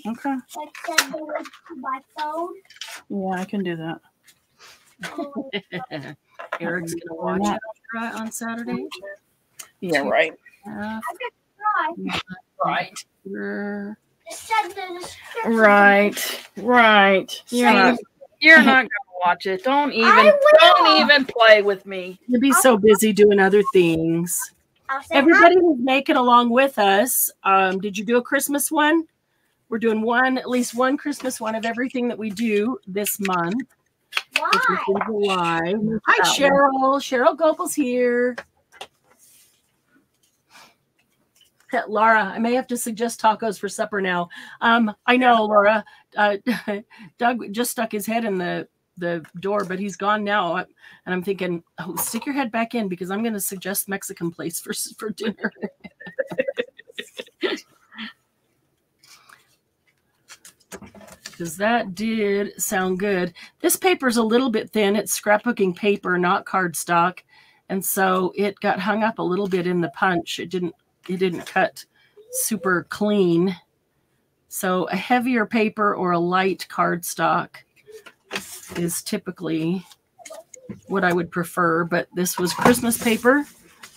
S3: Okay.
S2: like send the link to my phone.
S3: Yeah, I can do that. *laughs*
S1: Eric's gonna watch it right on Saturday.
S3: Yeah, right.
S1: Uh,
S2: try.
S1: right. Here.
S2: Just send the description.
S3: Right. Right. You're
S1: Same.
S3: not. You're *laughs* not gonna watch it. Don't even. Don't even play with me.
S1: You'll be so busy doing other things. Everybody who's making along with us, um, did you do a Christmas one? We're doing one, at least one Christmas one of everything that we do this month.
S2: hi. Why?
S1: July. Hi,
S3: That
S1: Cheryl. Cheryl Gopel's here. Hey, Laura, I may have to suggest tacos for supper now. Um, I know, Laura. Uh, *laughs* Doug just stuck his head in the the door, but he's gone now. And I'm thinking, oh, stick your head back in because I'm going to suggest Mexican place for *laughs* for dinner. *laughs* Because that did sound good. This paper's a little bit thin. It's scrapbooking paper, not cardstock, and so it got hung up a little bit in the punch. It didn't. It didn't cut super clean. So a heavier paper or a light cardstock is typically what I would prefer. But this was Christmas paper,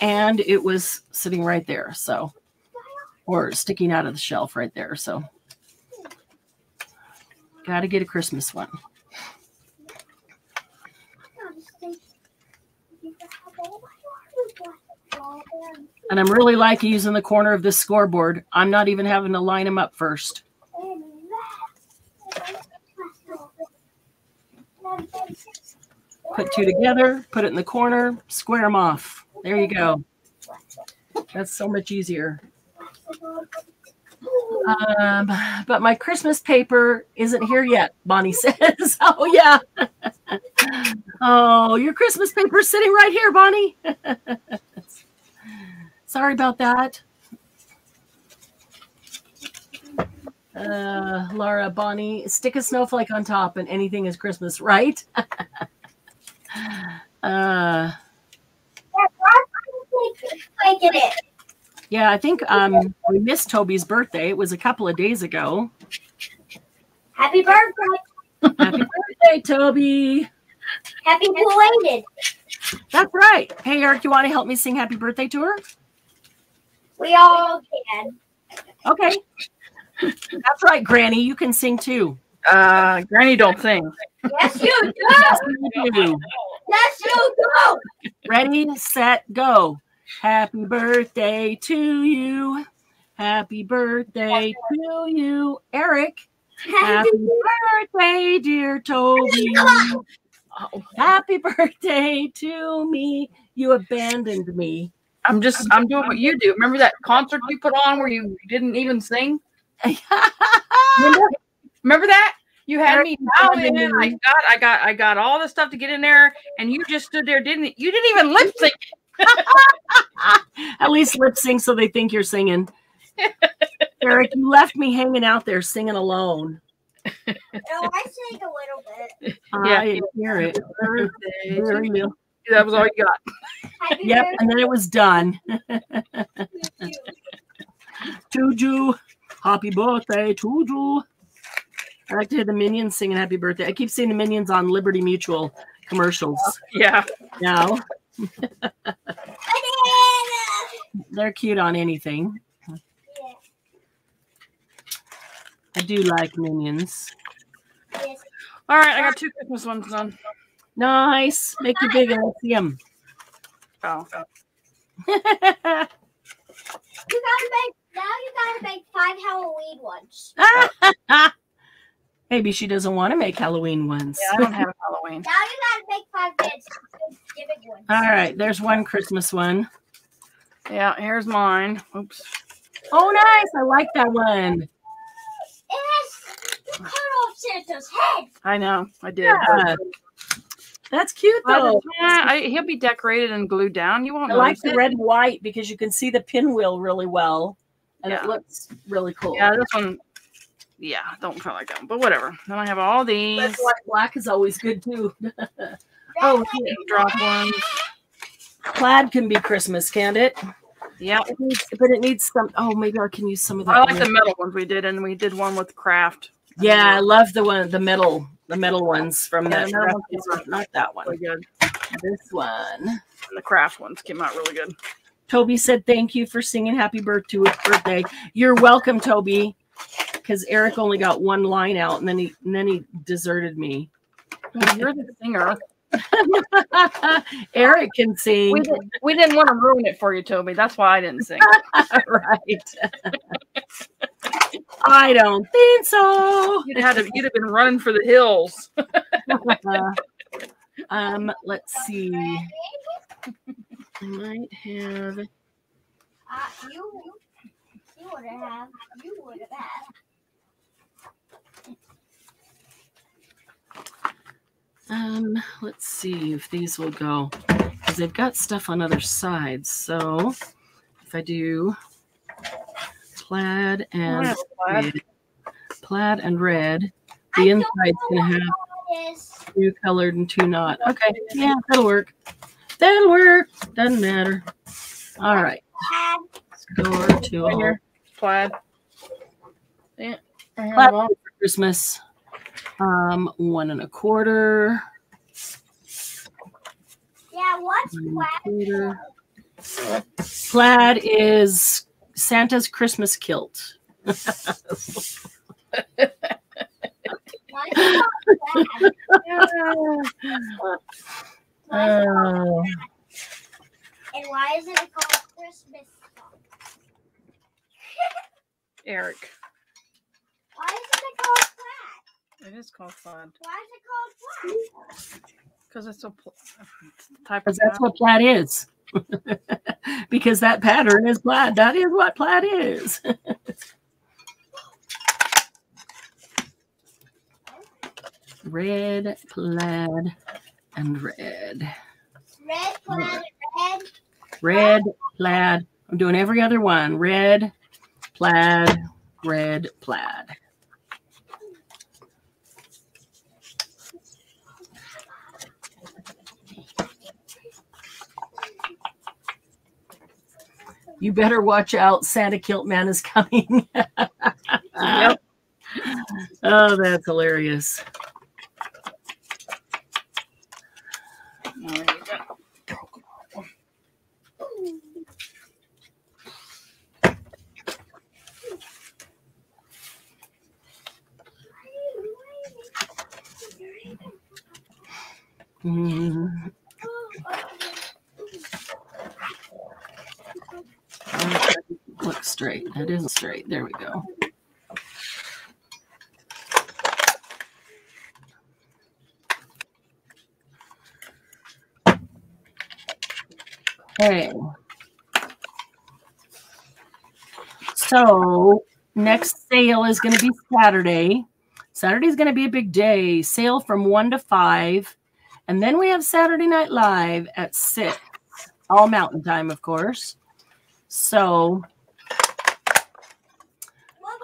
S1: and it was sitting right there. So, or sticking out of the shelf right there. So. Got to get a Christmas one. And I'm really liking using the corner of this scoreboard. I'm not even having to line them up first. Put two together, put it in the corner, square them off. There you go. That's so much easier. Um, but my Christmas paper isn't here yet, Bonnie *laughs* says. oh, yeah. *laughs* oh, your Christmas paper is sitting right here, Bonnie. *laughs* Sorry about that. *laughs* Uh, Laura, Bonnie, stick a snowflake on top and anything is Christmas, right? *laughs* uh, yeah, I think um, we missed Toby's birthday. It was a couple of days ago.
S2: Happy birthday.
S1: Happy birthday, Toby.
S2: Happy belated.
S1: That's right. Hey, Eric, you want to help me sing happy birthday to her?
S2: We all can.
S1: Okay. That's right, Granny. You can sing too.
S3: Uh, Granny don't sing.
S2: Yes, you do.
S1: Yes, you do.
S2: Yes, you do.
S1: Ready, set, go. Happy birthday to you. Happy birthday to you, Eric. Happy birthday, dear Toby.
S3: Oh,
S1: Happy birthday to me. You abandoned me.
S3: I'm just. I'm doing what you do. Remember that concert you put on where you didn't even sing? Remember, *laughs* Remember that? You had me now in. I got. I got. I got all the stuff to get in there, and you just stood there. Didn't you? Didn't even lip sync. *laughs*
S1: At least lip sync so they think you're singing. *laughs* Eric, you left me hanging out there singing alone.
S2: No, I sang a little bit.
S3: Yeah.
S1: I didn't hear it. Very, very little.
S3: That was all you got.
S1: Yep, and then it was done.
S2: birthday.
S1: Tuju, happy birthday, Tuju. I like to hear the minions singing happy birthday. I keep seeing the minions on Liberty Mutual commercials
S3: Yeah.
S1: now. They're cute on anything.
S2: Yeah.
S1: I do like minions.
S2: Yes.
S3: All right, I got two Christmas ones done.
S1: Nice. Make you bigger. Let's see him.
S3: Oh.
S2: You gotta make now. You gotta make five Halloween ones. *laughs*
S1: Maybe she doesn't want to make Halloween ones.
S3: Yeah, I don't have Halloween.
S2: Now you gotta make five beds. Giving ones.
S1: All right, there's one Christmas one.
S3: Yeah, here's mine. Oops.
S1: Oh, nice. I like that one.
S2: It has cut off Santa's head.
S3: I know. I did.
S1: Yeah. That's cute though.
S3: Yeah, I, he'll be decorated and glued down. You won't
S1: I like the
S3: it.
S1: red and white because you can see the pinwheel really well, and it looks really cool.
S3: Yeah, this one. Yeah, don't of like that one, but whatever. Then I have all these
S1: Red, white, black is always good too. *laughs*
S2: Oh,
S1: here.
S3: drop one.
S1: Plaid can be Christmas, can't it?
S3: Yeah,
S1: It needs, but it needs some. Oh, maybe I can use some of that.
S3: I like
S1: one.
S3: the metal ones we did, and we did one with kraft.
S1: Yeah, I love the one, the metal, the metal ones from
S3: Yeah,
S1: that.
S3: ones are-
S1: not that one.
S3: Really good.
S1: This one.
S3: And the kraft ones came out really good.
S1: Toby said, "Thank you for singing Happy Birthday to his birthday." You're welcome, Toby. Because Eric only got one line out, and then he and then he deserted me.
S3: You're the singer. *laughs*
S1: Eric can sing,
S3: We, did, we didn't want to ruin it for you, Toby. That's why I didn't sing. *laughs*
S1: right? *laughs* I don't think so.
S3: You'd had to, you'd have been running for the hills. *laughs*
S1: Uh, um, let's see. I might have.
S2: Uh, you, you would have, you would have.
S1: Um, let's see if these will go because they've got stuff on other sides. So if I do plaid and
S3: plaid.
S1: red, plaid and red, the inside's gonna have two colored and two not. Okay, yeah, that'll work. That'll work. Doesn't matter. All right,
S2: Plaid.
S1: score to all.
S3: Plaid. Yeah.
S1: Plaid for Christmas. Um, one and a quarter.
S2: Yeah, what's
S1: one and a
S2: plaid?
S1: Plaid is Santa's Christmas kilt.
S2: Why is it called plaid? Why is it called plaid? And why isn't it called Christmas?
S3: Eric.
S2: Why isn't it called plaid?
S3: It is called plaid
S2: Why is it called plaid?
S3: Because it's a pl- type
S1: Because
S3: of
S1: that's what plaid is. *laughs* because that pattern is plaid. That is what plaid is. *laughs* red, plaid, and red.
S2: Red, plaid, red.
S1: Red, plaid. I'm doing every other one. Red, plaid, red, plaid. You better watch out. Santa Kilt Man is coming. *laughs*
S3: Yep.
S1: Oh, that's hilarious.
S3: There mm you go.
S1: Mm, look straight. That isn't straight. There we go. Okay. So next sale is going to be Saturday. Saturday is going to be a big day. Sale from one to five, and then we have Saturday Night Live at six, all Mountain Time, of course. So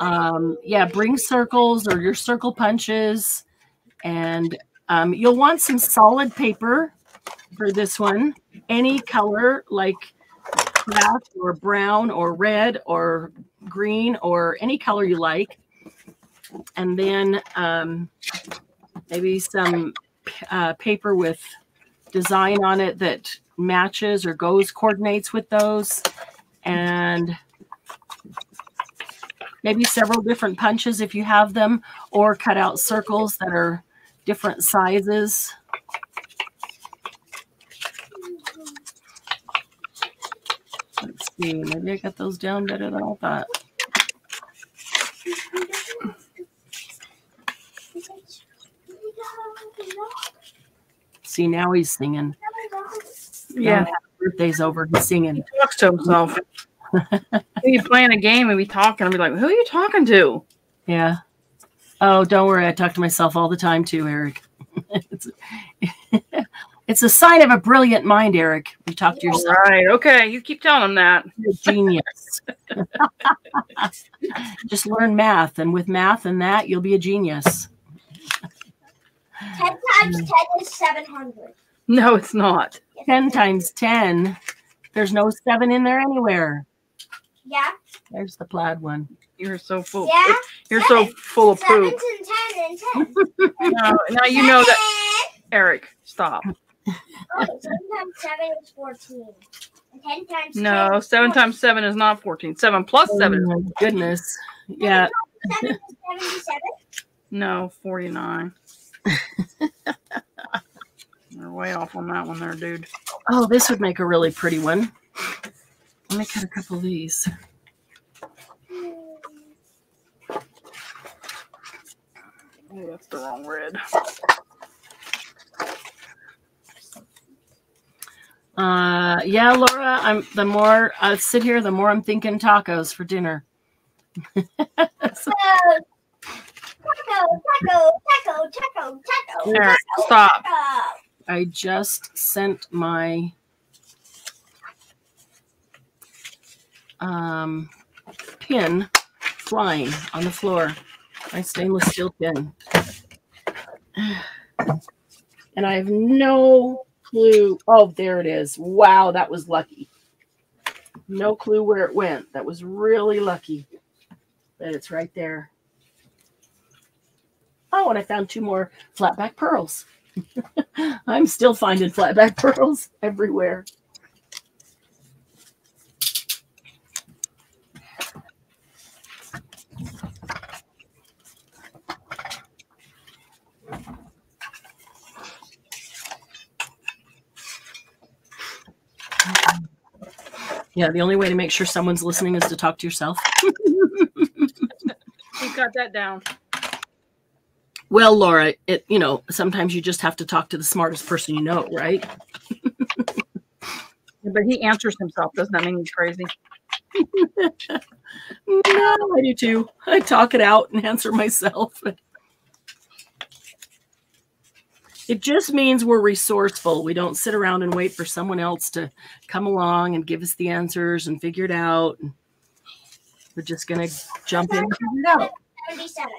S1: um, yeah, bring circles or your circle punches, and um, you'll want some solid paper for this one. Any color like kraft or brown or red or green or any color you like. And then um, maybe some uh, paper with design on it that matches or goes coordinates with those. And maybe several different punches if you have them, or cut out circles that are different sizes. Let's see, maybe I got those down better than I thought. See, now he's singing.
S3: Yeah.
S1: Now birthday's over. He's singing.
S3: He talks to himself. *laughs* you playing a game and we talking, I'll be like, who are you talking to?
S1: Yeah. Oh, don't worry. I talk to myself all the time too, Eric. it's, *laughs* it's a sign of a brilliant mind, Eric. You talk to yourself.
S3: right, okay. You keep telling him that.
S1: You're a genius. *laughs* Just learn math, and with math and that, you'll be a genius.
S2: 10 times mm. 10 is 700.
S3: No, it's not.
S1: 10 times 10, there's no seven in there anywhere.
S2: Yeah.
S1: There's the plaid one.
S3: You're so full.
S2: Yeah.
S3: You're so full of
S2: Sevens
S3: poop.
S2: and 10 and 10. *laughs*
S3: Now, now you know that, Eric. Stop.
S2: Oh, 7 times 7 is 14. And 10 times
S3: No,
S2: is
S3: seven times seven is not fourteen. Seven plus oh seven.
S1: Oh, my goodness. Yeah.
S2: 7 is 77.
S3: No, forty-nine. You're way off on that one, there, dude.
S1: Oh, this would make a really pretty one. Let me cut a couple of these.
S3: Oh, that's the wrong red.
S1: Uh, yeah, Laura. I'm the more I sit here, the more I'm thinking tacos for dinner.
S2: Taco, taco, taco, taco, taco, taco.
S3: Eric,
S2: taco,
S3: stop.
S2: taco.
S1: I just sent my um, pin flying on the floor. My stainless steel pin. *sighs* And I have no clue. Oh, there it is. Wow, that was lucky. No clue where it went. That was really lucky. But it's right there. Oh, and I found two more flatback pearls. *laughs* I'm still finding flatback *laughs* pearls everywhere. Yeah, the only way to make sure someone's listening is to talk to yourself. *laughs*
S3: You got that down.
S1: Well, Laura, it you know, sometimes you just have to talk to the smartest person you know, right? *laughs*
S3: But he answers himself. Doesn't that mean he's crazy? *laughs*
S1: No, I do too. I talk it out and answer myself. It just means we're resourceful. We don't sit around and wait for someone else to come along and give us the answers and figure it out. We're just gonna jump in and figure it out.
S2: 77.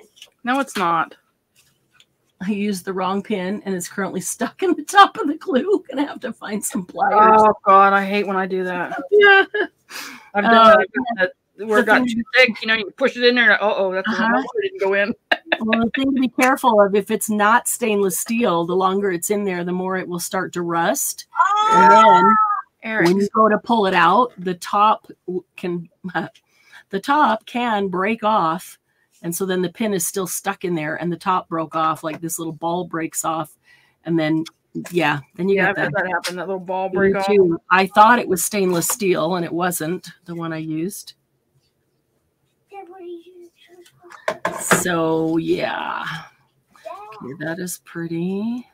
S3: No, it's not.
S1: I used the wrong pin and it's currently stuck in the top of the glue. *laughs* Gonna have to find some pliers.
S3: Oh God, I hate when I do that. *laughs*
S1: yeah.
S3: I've done
S1: Uh,
S3: that. It got too thick, you know, you push it in there. Oh, oh, that's
S1: Uh-huh.
S3: uh it didn't go in.
S1: Well, the thing to be careful of if it's not stainless steel, the longer it's in there, the more it will start to rust. And then
S3: Eric,
S1: when you go to pull it out, the top can *laughs* the top can break off, and so then the pin is still stuck in there, and the top broke off, like this little ball breaks off, and then yeah, then you
S3: yeah,
S1: got that.
S3: that happen. That little ball break off.
S1: I thought it was stainless steel, and it wasn't the one I used.
S2: Dad, what do you use?
S1: So yeah, Okay, that is pretty.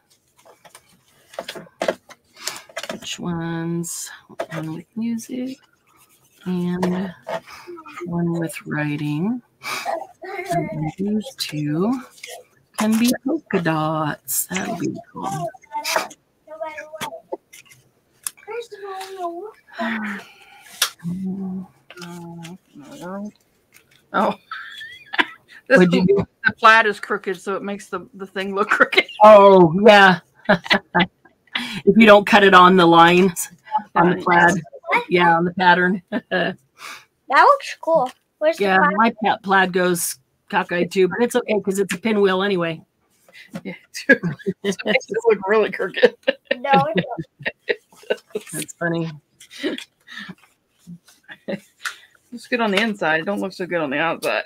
S1: Which ones? One with music and one with writing. And these two can be polka dots. That'll be cool.
S2: No *sighs*
S3: oh, this
S1: What'd you do?
S3: the plaid is crooked, so it makes the, the thing look *laughs* crooked.
S1: Oh yeah. if you don't cut it on the lines on the plaid. Yeah, on the pattern. *laughs*
S2: That looks cool. Where's
S1: yeah,
S2: the
S1: my pla- plaid goes cockeyed too, but it's okay because it's a pinwheel anyway.
S3: Yeah, *laughs* it makes it look really crooked.
S2: No, it
S1: That's funny.
S3: Looks good on the inside. It don't look so good on the outside.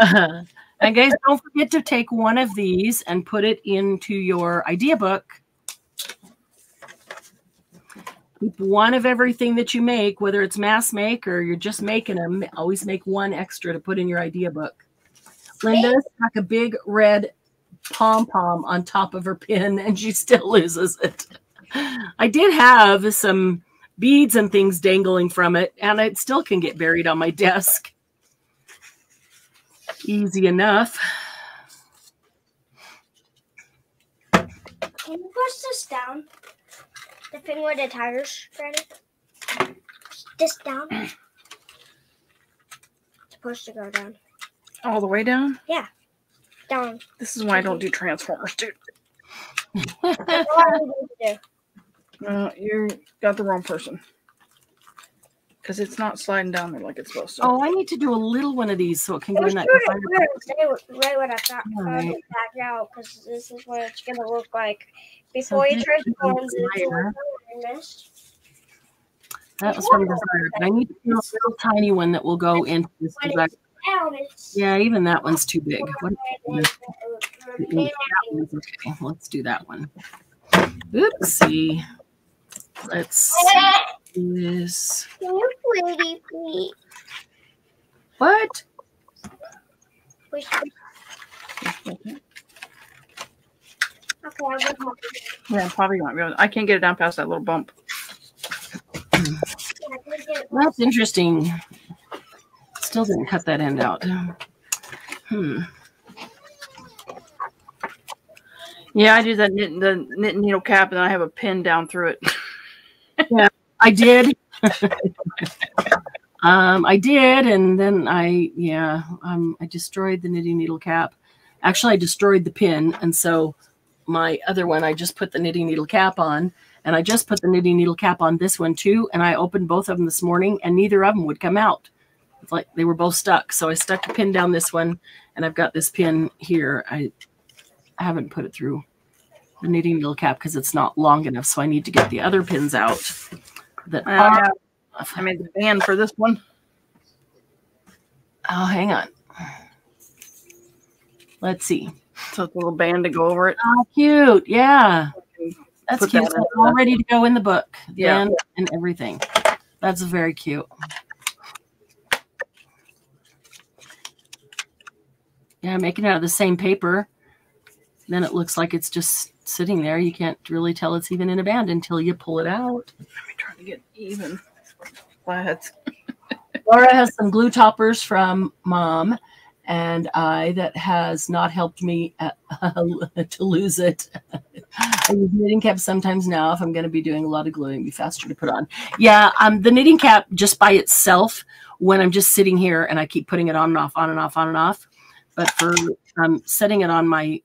S1: Uh-huh. And guys, don't forget to take one of these and put it into your idea book. Keep one of everything that you make, whether it's mass make or you're just making them. Always make one extra to put in your idea book. Linda stuck a big red pom pom on top of her pin, *laughs* and she still loses it. I did have some beads and things dangling from it, and it still can get buried on my desk. Easy enough.
S2: Can you push this down? The thing where the tires threaded? This down? It's supposed to go down.
S3: All the way down. Yeah.
S2: Down.
S3: This is why I don't do transformers, dude.
S2: That's all I need to do. *laughs*
S3: Uh, you got the wrong person. Because it's not sliding down there like it's supposed to.
S1: Oh, I need to do a little one of these so it can
S2: It
S1: go in that.
S2: sort of
S1: confinement
S2: weird.
S1: box.
S2: Stay right when I thought
S1: All
S2: I
S1: right.
S2: back out because this is what it's gonna look like before you
S1: this
S2: try
S1: is
S2: to go into the this.
S1: That was from Desire, but I need to do a little tiny one that will go into this.
S2: When
S1: Desire.
S2: it's down,
S1: Yeah, even that one's too big. What?
S2: What?
S1: That one's okay. Let's do that one. Oopsie. Let's *laughs* do this.
S2: Can you pretty please?
S1: What?
S2: Push, push. Okay, I'll go home.
S3: Yeah, probably not. Really. I can't get it down past that little bump.
S2: Yeah, I can get it.
S1: That's interesting. Still didn't cut that end out. Hmm.
S3: Yeah, I do that knit, the knit needle cap, and then I have a pin down through it.
S1: Yeah, I did. *laughs* um, I did, and then I, yeah, um, I destroyed the knitting needle cap. Actually, I destroyed the pin, and so my other one, I just put the knitting needle cap on, and I just put the knitting needle cap on this one too. And I opened both of them this morning, and neither of them would come out. It's like they were both stuck. So I stuck the pin down this one, and I've got this pin here. I, I haven't put it through the knitting needle cap because it's not long enough. So I need to get the other pins out that
S3: have- I made the band for this one.
S1: Oh, hang on. Let's see.
S3: So it's a little band to go over it.
S1: Oh, cute. Yeah. That's
S3: Put
S1: cute.
S3: that
S1: So all ready to go in the book.
S3: Yeah.
S1: And, and everything. That's very cute. Yeah, making it out of the same paper. Then it looks like it's just sitting there. You can't really tell it's even in a band until you pull it out.
S3: Let me try to get even.
S1: Laura has some glue toppers from mom and I that has not helped me uh, *laughs* to lose it. *laughs* I use knitting cap sometimes now if I'm going to be doing a lot of gluing, be faster to put on. Yeah, um, the knitting cap just by itself, when I'm just sitting here and I keep putting it on and off, on and off, on and off. But for um, setting it on my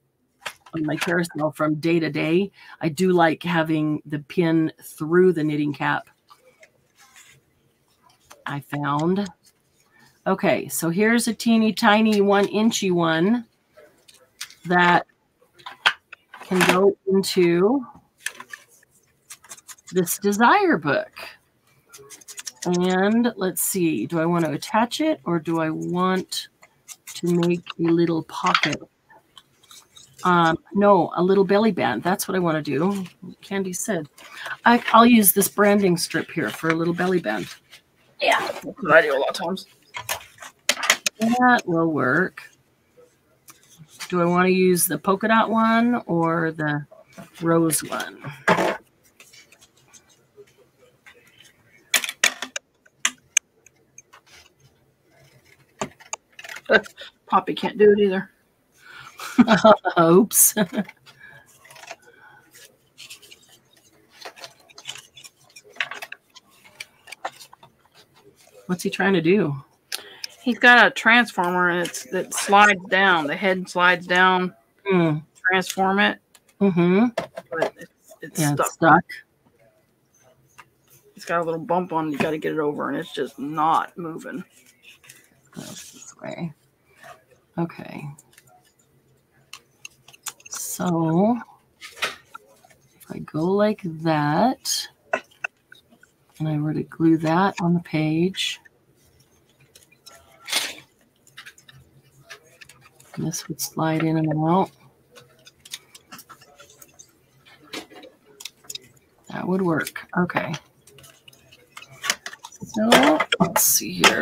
S1: on my carousel from day to day, I do like having the pin through the knitting cap. I found. Okay, so here's a teeny tiny one inchy one that can go into this desire book. And let's see, do I want to attach it or do I want to make a little pocket? Um, no, a little belly band. That's what I want to do. Candy said. I, I'll use this branding strip here for a little belly band.
S3: Yeah, that's what I do a lot of times.
S1: That will work. Do I want to use the polka dot one or the rose one? *laughs*
S3: Poppy can't do it either. *laughs*
S1: Oops. *laughs* What's he trying to do?
S3: He's got a transformer and it's that slides down. The head slides down,
S1: Mm.
S3: transform it,
S1: Mm-hmm.
S3: but it's, it's
S1: Yeah,
S3: stuck.
S1: it's stuck.
S3: It's got a little bump on. You got to get it over, and it's just not moving.
S1: This way. Okay. So if I go like that, and I were to glue that on the page, and this would slide in and out. That would work. Okay. So let's see here.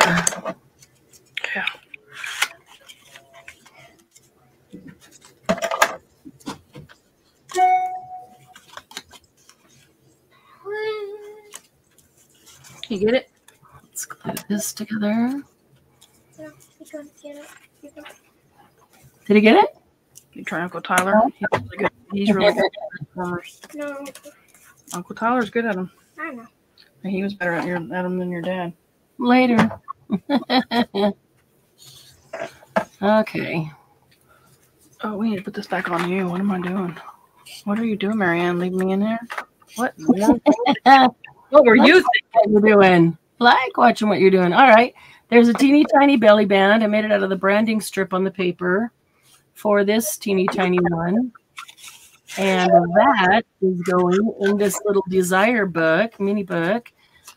S3: You get it?
S1: Let's glue this together.
S2: No, you can get it. You can-
S1: Did he get it?
S3: You try Uncle Tyler. He's really good. He's really good at performers.
S2: No,
S3: Uncle Tyler's good at them.
S2: I know.
S3: He was better at, your, at them than your dad.
S1: Later. okay.
S3: Oh, we need to put this back on you. What am I doing? What are you doing, Marianne? Leave me in there? What? *laughs* what were you thinking?
S1: what you're doing. Like watching what you're doing. All right. There's a teeny tiny belly band. I made it out of the branding strip on the paper for this teeny tiny one. And that is going in this little desire book, mini book.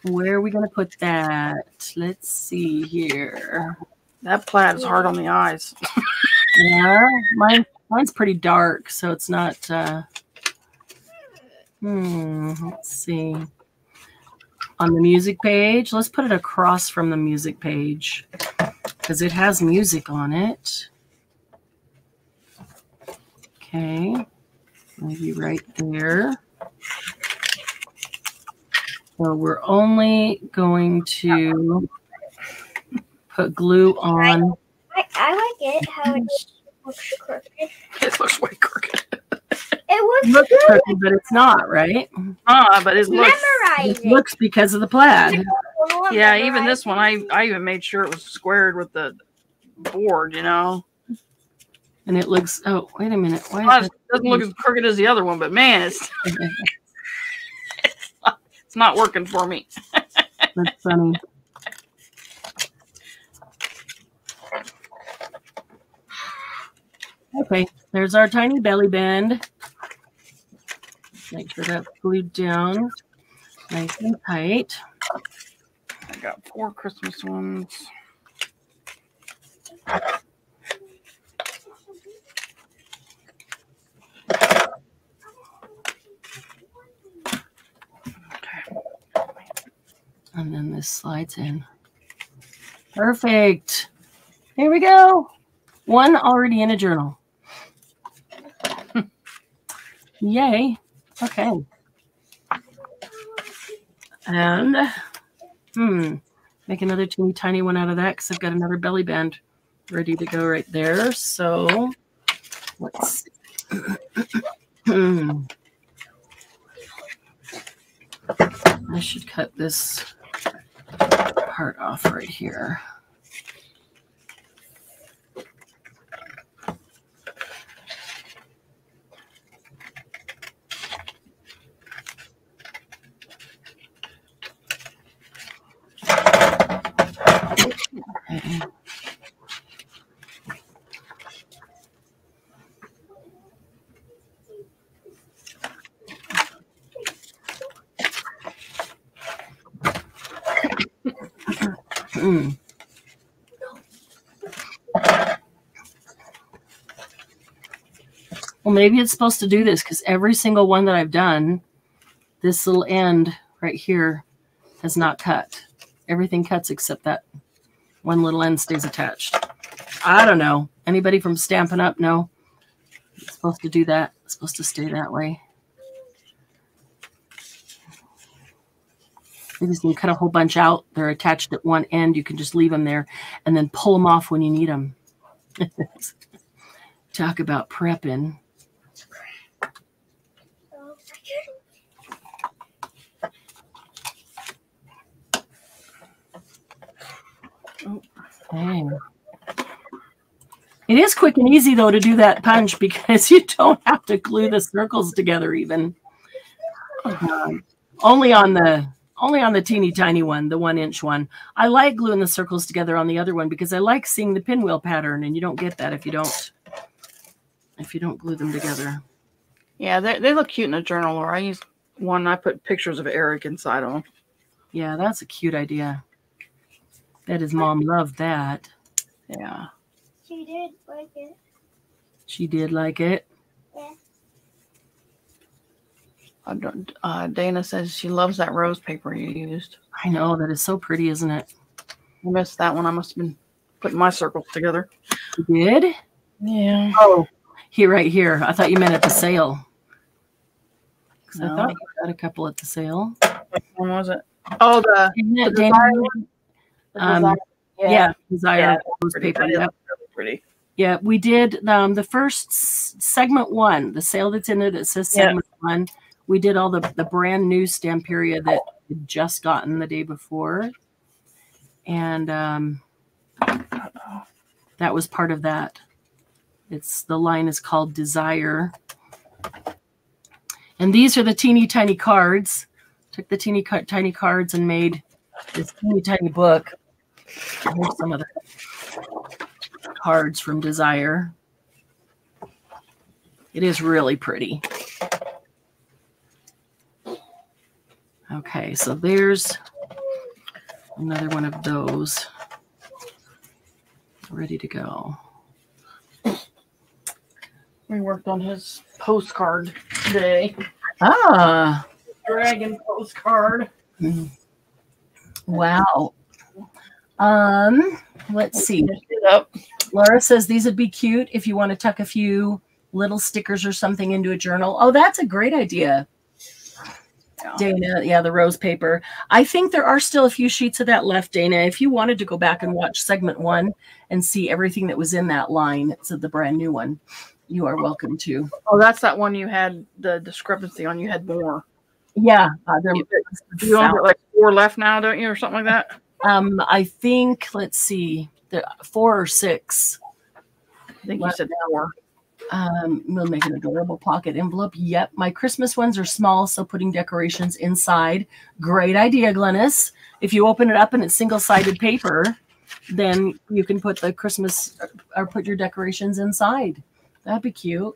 S1: Where are we going to put that? Let's see here.
S3: That plaid is hard on the eyes.
S1: Yeah, mine, mine's pretty dark, so it's not. Uh, hmm, let's see. On the music page, let's put it across from the music page because it has music on it. Okay, maybe right there. So we're only going to put glue on.
S2: I, I like it how it looks crooked.
S3: It looks way crooked.
S2: It looks
S1: Looks
S2: good.
S1: crooked, but it's not right.
S3: Ah, but it looks.
S1: It
S2: it.
S1: looks because of the plaid.
S3: Yeah, even this one, I I even made sure it was squared with the board. You know,
S1: And it looks, oh, wait a minute. Why
S3: Well, it doesn't look as crooked as the other one, but man, it's *laughs*
S1: that?
S3: it's not working for me. *laughs*
S1: That's funny. Okay, there's our tiny belly band. Make sure that's glued down nice and tight.
S3: I got four Christmas ones. Okay.
S1: And then this slides in. Perfect. Here we go. One already in a journal. *laughs* Yay. Okay. And hmm, make another teeny tiny one out of that because I've got another belly band ready to go right there. So let's. *clears throat* I should cut this part off right here. Maybe it's supposed to do this because every single one that I've done, this little end right here has not cut. Everything cuts except that one little end stays attached. I don't know. Anybody from Stampin' Up? No. It's supposed to do that. It's supposed to stay that way. You just can cut a whole bunch out. They're attached at one end. You can just leave them there and then pull them off when you need them. *laughs* Talk about prepping. Dang. It is quick and easy though to do that punch because *laughs* you don't have to glue the circles together even. Um, only on the only on the teeny tiny one, the one inch one. I like gluing the circles together on the other one because I like seeing the pinwheel pattern, and you don't get that if you don't if you don't glue them together.
S3: Yeah, they, they look cute in a journal, or I use one. I put pictures of Eric inside of them.
S1: Yeah, that's a cute idea. Bet his mom loved that.
S3: Yeah.
S2: She did like it.
S1: She did like it.
S3: I don't- Uh, Dana says she loves that rose paper you used.
S1: I know that is so pretty, isn't it?
S3: I missed that one. I must have been putting my circles together.
S1: You did?
S3: Yeah.
S1: Oh, here, right here. I thought you meant at the sale. 'Cause I thought you got a couple at the sale.
S3: When was it? Oh, the, the
S1: it, Dana?
S3: Desire one? The
S1: Um,
S3: desire-
S1: Yeah, desire
S3: Yeah, pretty.
S1: paper.
S3: That is
S1: Yep.
S3: really pretty.
S1: Yeah, we did um, the first segment one, the sale that's in there that says
S3: Yeah.
S1: segment one. We did all the, the brand new Stamperia that we'd just gotten the day before. And um, that was part of that. It's the line is called Desire. And these are the teeny tiny cards. Took the teeny tiny cards and made this teeny tiny book. Here's some of the cards from Desire. It is really pretty. Okay, so there's another one of those ready to go.
S3: We worked on his postcard today.
S1: Ah,
S3: Dragon postcard.
S1: Wow. Um, let's see.
S3: Finished it up.
S1: Laura says these would be cute if you want to tuck a few little stickers or something into a journal. Oh, that's a great idea. Dana, yeah, the rose paper. I think there are still a few sheets of that left, Dana. If you wanted to go back and watch segment one and see everything that was in that line, it's the brand new one, you are welcome to.
S3: Oh, that's that one you had the discrepancy on. You had more.
S1: Yeah, uh, there,
S3: You only like four left now, don't you, or something like that?
S1: um, I think let's see, the four or six.
S3: I think you said four.
S1: Um, we'll make an adorable pocket envelope. Yep, my Christmas ones are small, so putting decorations inside. Great idea, Glennis. If you open it up and it's single-sided paper, then you can put the Christmas or put your decorations inside. That'd be cute.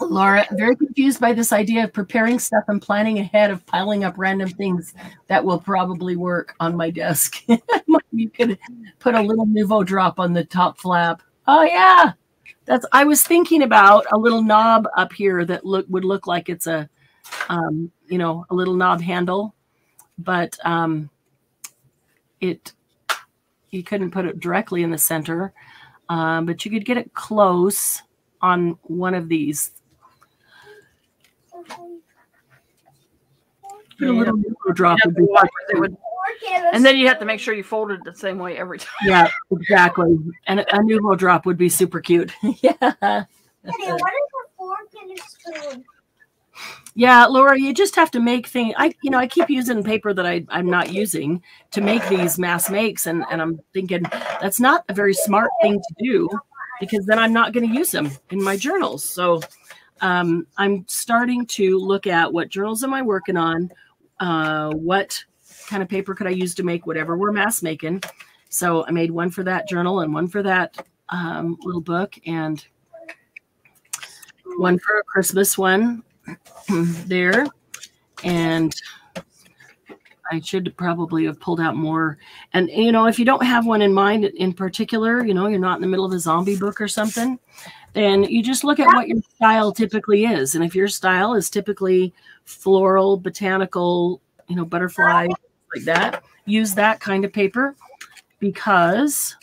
S1: Laura, very confused by this idea of preparing stuff and planning ahead of piling up random things that will probably work on my desk. *laughs* you could put a little Nuvo drop on the top flap. Oh yeah, that's. I was thinking about a little knob up here that look would look like it's a, um, you know, a little knob handle, but um, it you couldn't put it directly in the center, um, but you could get it close on one of these. A little Nuvo drop
S3: You'd
S1: would
S3: have to
S1: be
S3: watch it. It would-
S2: And
S3: and then you have to make sure you fold it the same way every time.
S1: Yeah, exactly. And a, a Nuvo drop would be super cute. *laughs* yeah.
S2: what is a fork and a spoon?
S1: Yeah, Laura, you just have to make things. I, you know, I keep using paper that I, I'm not using to make these mass makes, and, and I'm thinking that's not a very smart thing to do because then I'm not going to use them in my journals. So um, I'm starting to look at what journals am I working on, uh, what kind of paper could I use to make whatever we're mass making. So I made one for that journal and one for that um, little book, and one for a Christmas one *clears throat* there and I should probably have pulled out more. And you know, if you don't have one in mind in particular, you know, you're not in the middle of a zombie book or something, then you just look at what your style typically is. And if your style is typically floral, botanical, you know, butterfly like that, use that kind of paper because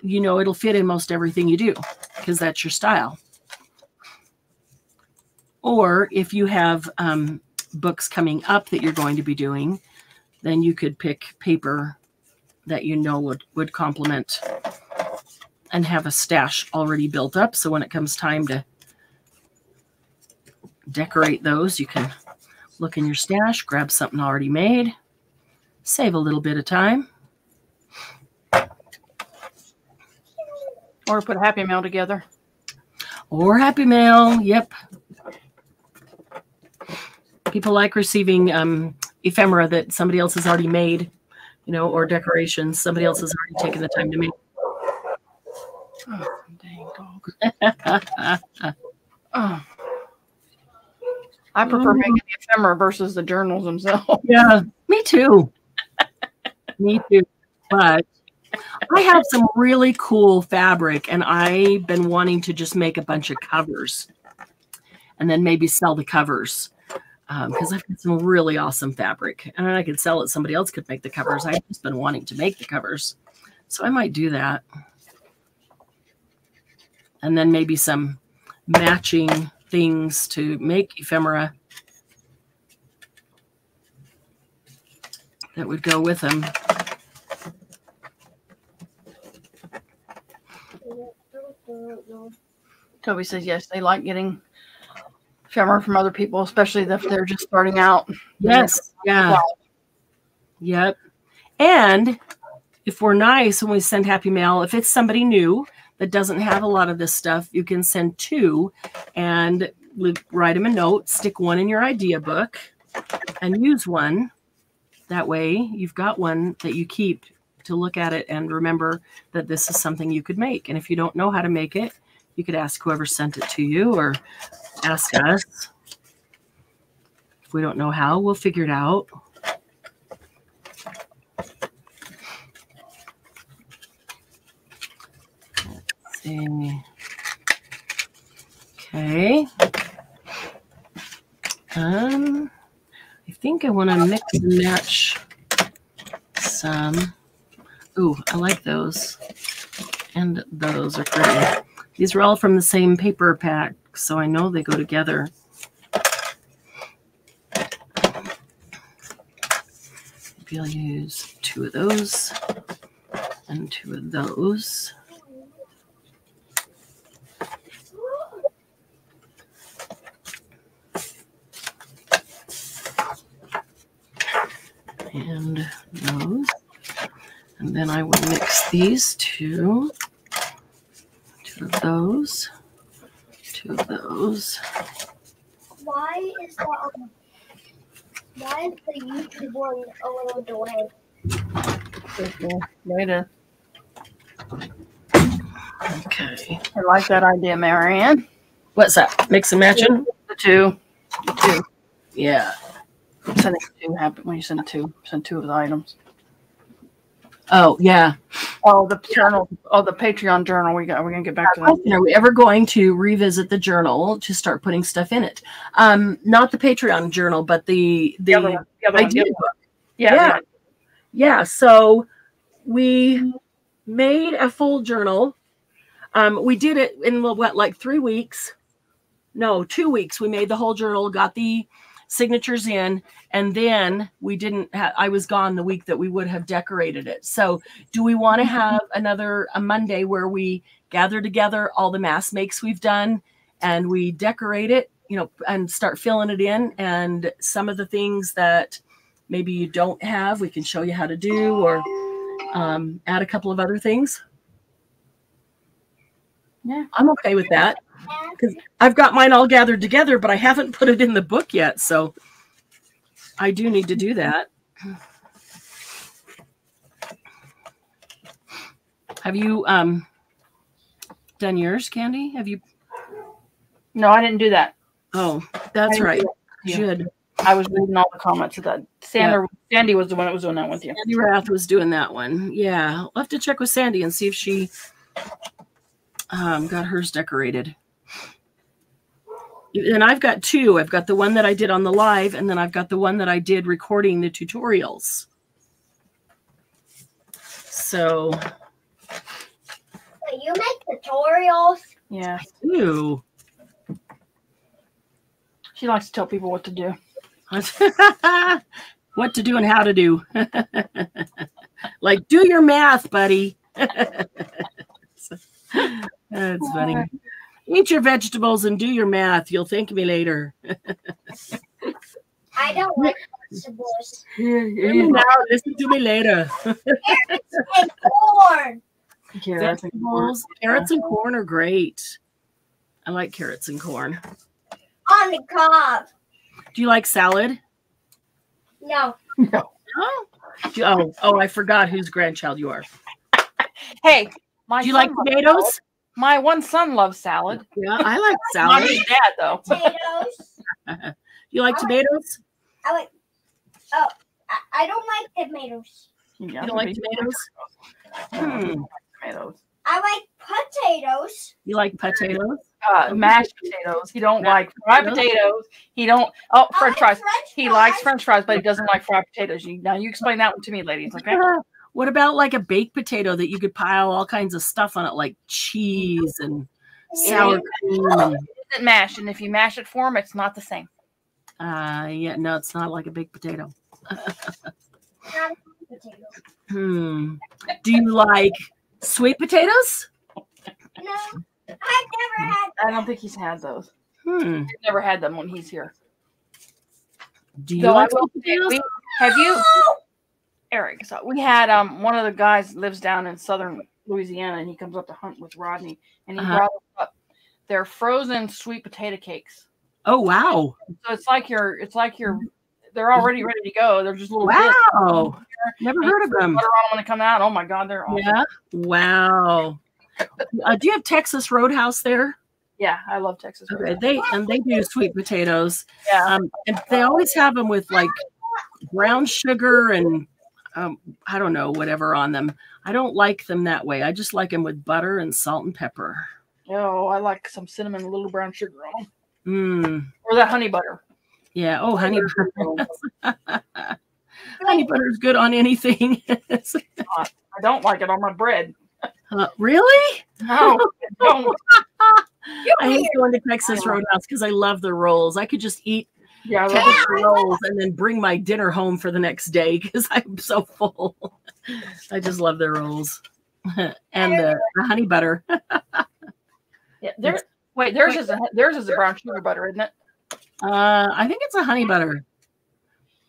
S1: you know it'll fit in most everything you do because that's your style. Or if you have um, books coming up that you're going to be doing, then you could pick paper that you know would, would complement and have a stash already built up. So when it comes time to decorate those, you can look in your stash, grab something already made, save a little bit of time.
S3: Or put happy mail together.
S1: Or Happy Mail. Yep. People like receiving um, ephemera that somebody else has already made, you know, or decorations somebody else has already taken the time to make.
S3: Oh, dang dog. *laughs* Oh. I prefer making the ephemera versus the journals themselves. *laughs*
S1: yeah, me too. *laughs* me too. But I have some really cool fabric, and I've been wanting to just make a bunch of covers and then maybe sell the covers Um, because I've got some really awesome fabric and I could sell it. Somebody else could make the covers. I've just been wanting to make the covers. So I might do that. And then maybe some matching things to make ephemera that would go with them.
S3: Toby says yes, they like getting ephemera from other people, especially if they're just starting out.
S1: Yes. Yeah. Yep. And if we're nice when we send happy mail, if it's somebody new that doesn't have a lot of this stuff, you can send two and write them a note, stick one in your idea book, and use one. That way, you've got one that you keep to look at it and remember that this is something you could make. And if you don't know how to make it, you could ask whoever sent it to you or ask us. If we don't know how, we'll figure it out. Let's see. Okay. Um, I think I want to mix and match some. Ooh, I like those. And those are pretty. These are all from the same paper pack, so I know they go together. Maybe I'll use two of those and two of those. And those. And then I will mix these two. Two of those. Two of those.
S2: Why is the um, why is the YouTube one a little delayed?
S3: Later.
S1: Okay.
S3: I like that idea, Marianne.
S1: What's that? Mix and matching?
S3: The two. The two.
S1: Yeah.
S3: Sending two happen when you send two. Send two of the items.
S1: Oh, yeah.
S3: Oh, the journal. Oh, the Patreon journal. We got. We're gonna get back to that.
S1: Are we ever going to revisit the journal to start putting stuff in it? Um, not the Patreon journal, but the the,
S3: The one. The one.
S1: idea
S3: the
S1: book.
S3: Yeah.
S1: Yeah.
S3: yeah.
S1: Yeah, so we made a full journal. Um, we did it in what, like three weeks? No, two weeks. We made the whole journal, got the signatures in, and then we didn't. Ha- I was gone the week that we would have decorated it. So, do we want to have another a Monday where we gather together all the mass makes we've done and we decorate it? You know, and start filling it in, and some of the things that maybe you don't have, we can show you how to do or um, add a couple of other things.
S3: Yeah.
S1: I'm okay with that because I've got mine all gathered together, but I haven't put it in the book yet. So I do need to do that. Have you um, done yours, Candy? Have you?
S3: No, I didn't do that.
S1: Oh, that's right. You
S3: Yeah.
S1: should.
S3: I was reading all the comments of that. Sander, Sandy was the one that was doing that with you.
S1: Sandy Rath was doing that one. Yeah, I'll have to check with Sandy and see if she um, got hers decorated. And I've got two. I've got the one that I did on the live, and then I've got the one that I did recording the tutorials. So,
S2: Wait, you make tutorials?
S3: Yeah.
S1: ew.
S3: She likes to tell people what to do. *laughs*
S1: what to do and how to do. *laughs* like, do your math, buddy. *laughs* That's funny. Eat your vegetables and do your math. You'll thank me later. *laughs*
S2: I don't like vegetables.
S1: now, listen to me later.
S2: carrots and corn.
S3: Carrots and
S1: Vegetables, carrots and corn are great. I like carrots and corn.
S2: On the cob.
S1: Do you like salad?
S2: No.
S3: No.
S1: Oh, oh, oh! I forgot whose grandchild you are.
S3: Hey, my
S1: Do you like
S3: son loves
S1: tomatoes?
S3: Salad. My one son loves salad.
S1: Yeah, I like *laughs*
S3: Not
S1: salad.
S3: his dad though. *laughs*
S2: Potatoes. *laughs*
S1: You like tomatoes?
S2: I like. Oh, I, I don't like tomatoes.
S3: Yeah,
S1: You don't like
S3: he-
S1: tomatoes? Hmm.
S3: Tomatoes.
S2: I like potatoes.
S1: You like potatoes?
S3: Uh, mashed potatoes. He don't like fried
S1: potatoes?
S3: potatoes. He don't. Oh, French
S2: like
S3: fries.
S2: French
S3: He likes. French fries, but he doesn't like fried potatoes. You, now you explain that one to me, ladies. Okay.
S1: What about like a baked potato that you could pile all kinds of stuff on it, like cheese and sour cream? And,
S3: It isn't mashed, and if you mash it for him, it's not the same.
S1: uh, yeah, no, it's not like a baked potato.
S2: Not a potato.
S1: Hmm. Do you like sweet potatoes?
S2: No, I've never had.
S3: I don't think he's had those.
S1: Hmm.
S3: He's never had them when he's here.
S1: Do you
S3: Though I
S1: like sweet potatoes?
S3: we, have you, Eric? So we had um one of the guys lives down in southern Louisiana, and he comes up to hunt with Rodney, and he
S1: Uh-huh.
S3: brought up their frozen sweet potato cakes.
S1: Oh wow!
S3: So it's like you're, it's like you're, they're already ready to go. They're just little.
S1: Wow! Never heard of them.
S3: Butter on them when they come out. Oh my god, they're awesome.
S1: Yeah. Wow. Uh, do you have Texas Roadhouse there?
S3: Yeah, I love Texas.
S1: Okay, they and they do sweet potatoes.
S3: Yeah.
S1: Um, and they always have them with like brown sugar and um, I don't know whatever on them. I don't like them that way. I just like them with butter and salt and pepper.
S3: Oh, I like some cinnamon, a little brown sugar on them,
S1: Mm,
S3: or that honey butter.
S1: yeah. Oh, honey butter. *laughs* honey butter is good on anything. *laughs*
S3: I don't like it on my bread.
S1: Uh, really?
S3: No, I. *laughs*
S1: I hate going to Texas Roadhouse because I love their rolls. I could just eat
S3: Yeah, I love
S1: Texas *laughs*
S3: it.
S1: rolls and then bring my dinner home for the next day because *laughs* I'm so full. *laughs* I just love their rolls and the, the honey butter.
S3: Yeah, there. Wait, theirs is a theirs is a brown sugar butter, isn't it?
S1: Uh, I think it's a honey butter.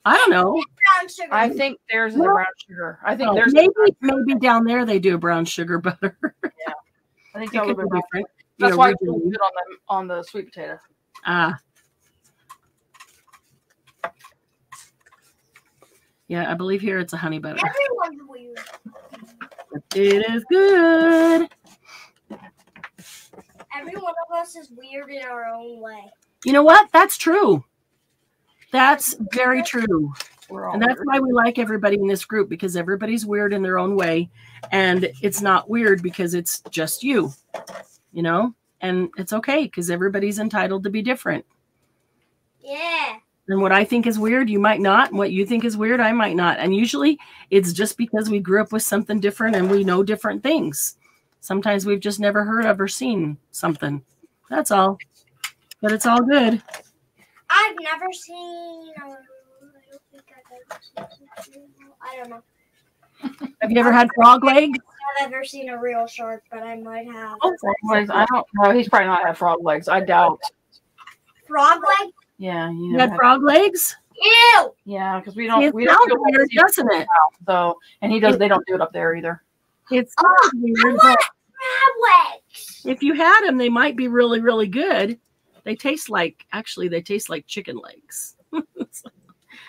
S1: I don't know.
S2: Brown sugar.
S3: I think theirs is a brown sugar. I think
S1: Oh,
S3: there's.
S1: maybe maybe down there they do a brown sugar butter.
S3: Yeah, I think
S1: It
S3: that
S1: could
S3: would
S1: be
S3: be brown.
S1: different. you
S3: That's
S1: know,
S3: why it's so
S1: regionally.
S3: good on the on the sweet potato.
S1: Ah. Yeah, I believe here it's a honey butter.
S2: Everyone's weird.
S1: It is good.
S2: Every one of us is weird in our own way.
S1: You know what? That's true. That's very true. And that's why we like everybody in this group because everybody's weird in their own way. And it's not weird because it's just you, you know? And it's okay because everybody's entitled to be different.
S2: Yeah.
S1: And what I think is weird, you might not. And what you think is weird, I might not. And usually it's just because we grew up with something different and we know different things. Sometimes we've just never heard of or seen something. That's all. But it's all good.
S2: I've never seen. uh, I don't think I've ever seen. I don't know.
S1: Have you ever had frog legs?
S2: I've ever seen a real shark, but I might have.
S3: Oh, frog legs. I don't know. He's probably not had frog legs. I doubt.
S2: Frog leg?
S3: Yeah, you
S1: You
S3: know.
S1: had frog legs?
S2: Ew!
S3: Yeah, because we don't.
S1: it
S3: we don't
S1: sounds
S3: feel like
S1: weird, doesn't it? *laughs*
S3: So, and he does. They don't do it up there either.
S1: It's
S2: Oh,
S1: not
S2: I
S1: weird,
S2: want
S1: but
S2: crab legs!
S1: if you had them, they might be really, really good. They taste like, actually, they taste like chicken legs. *laughs*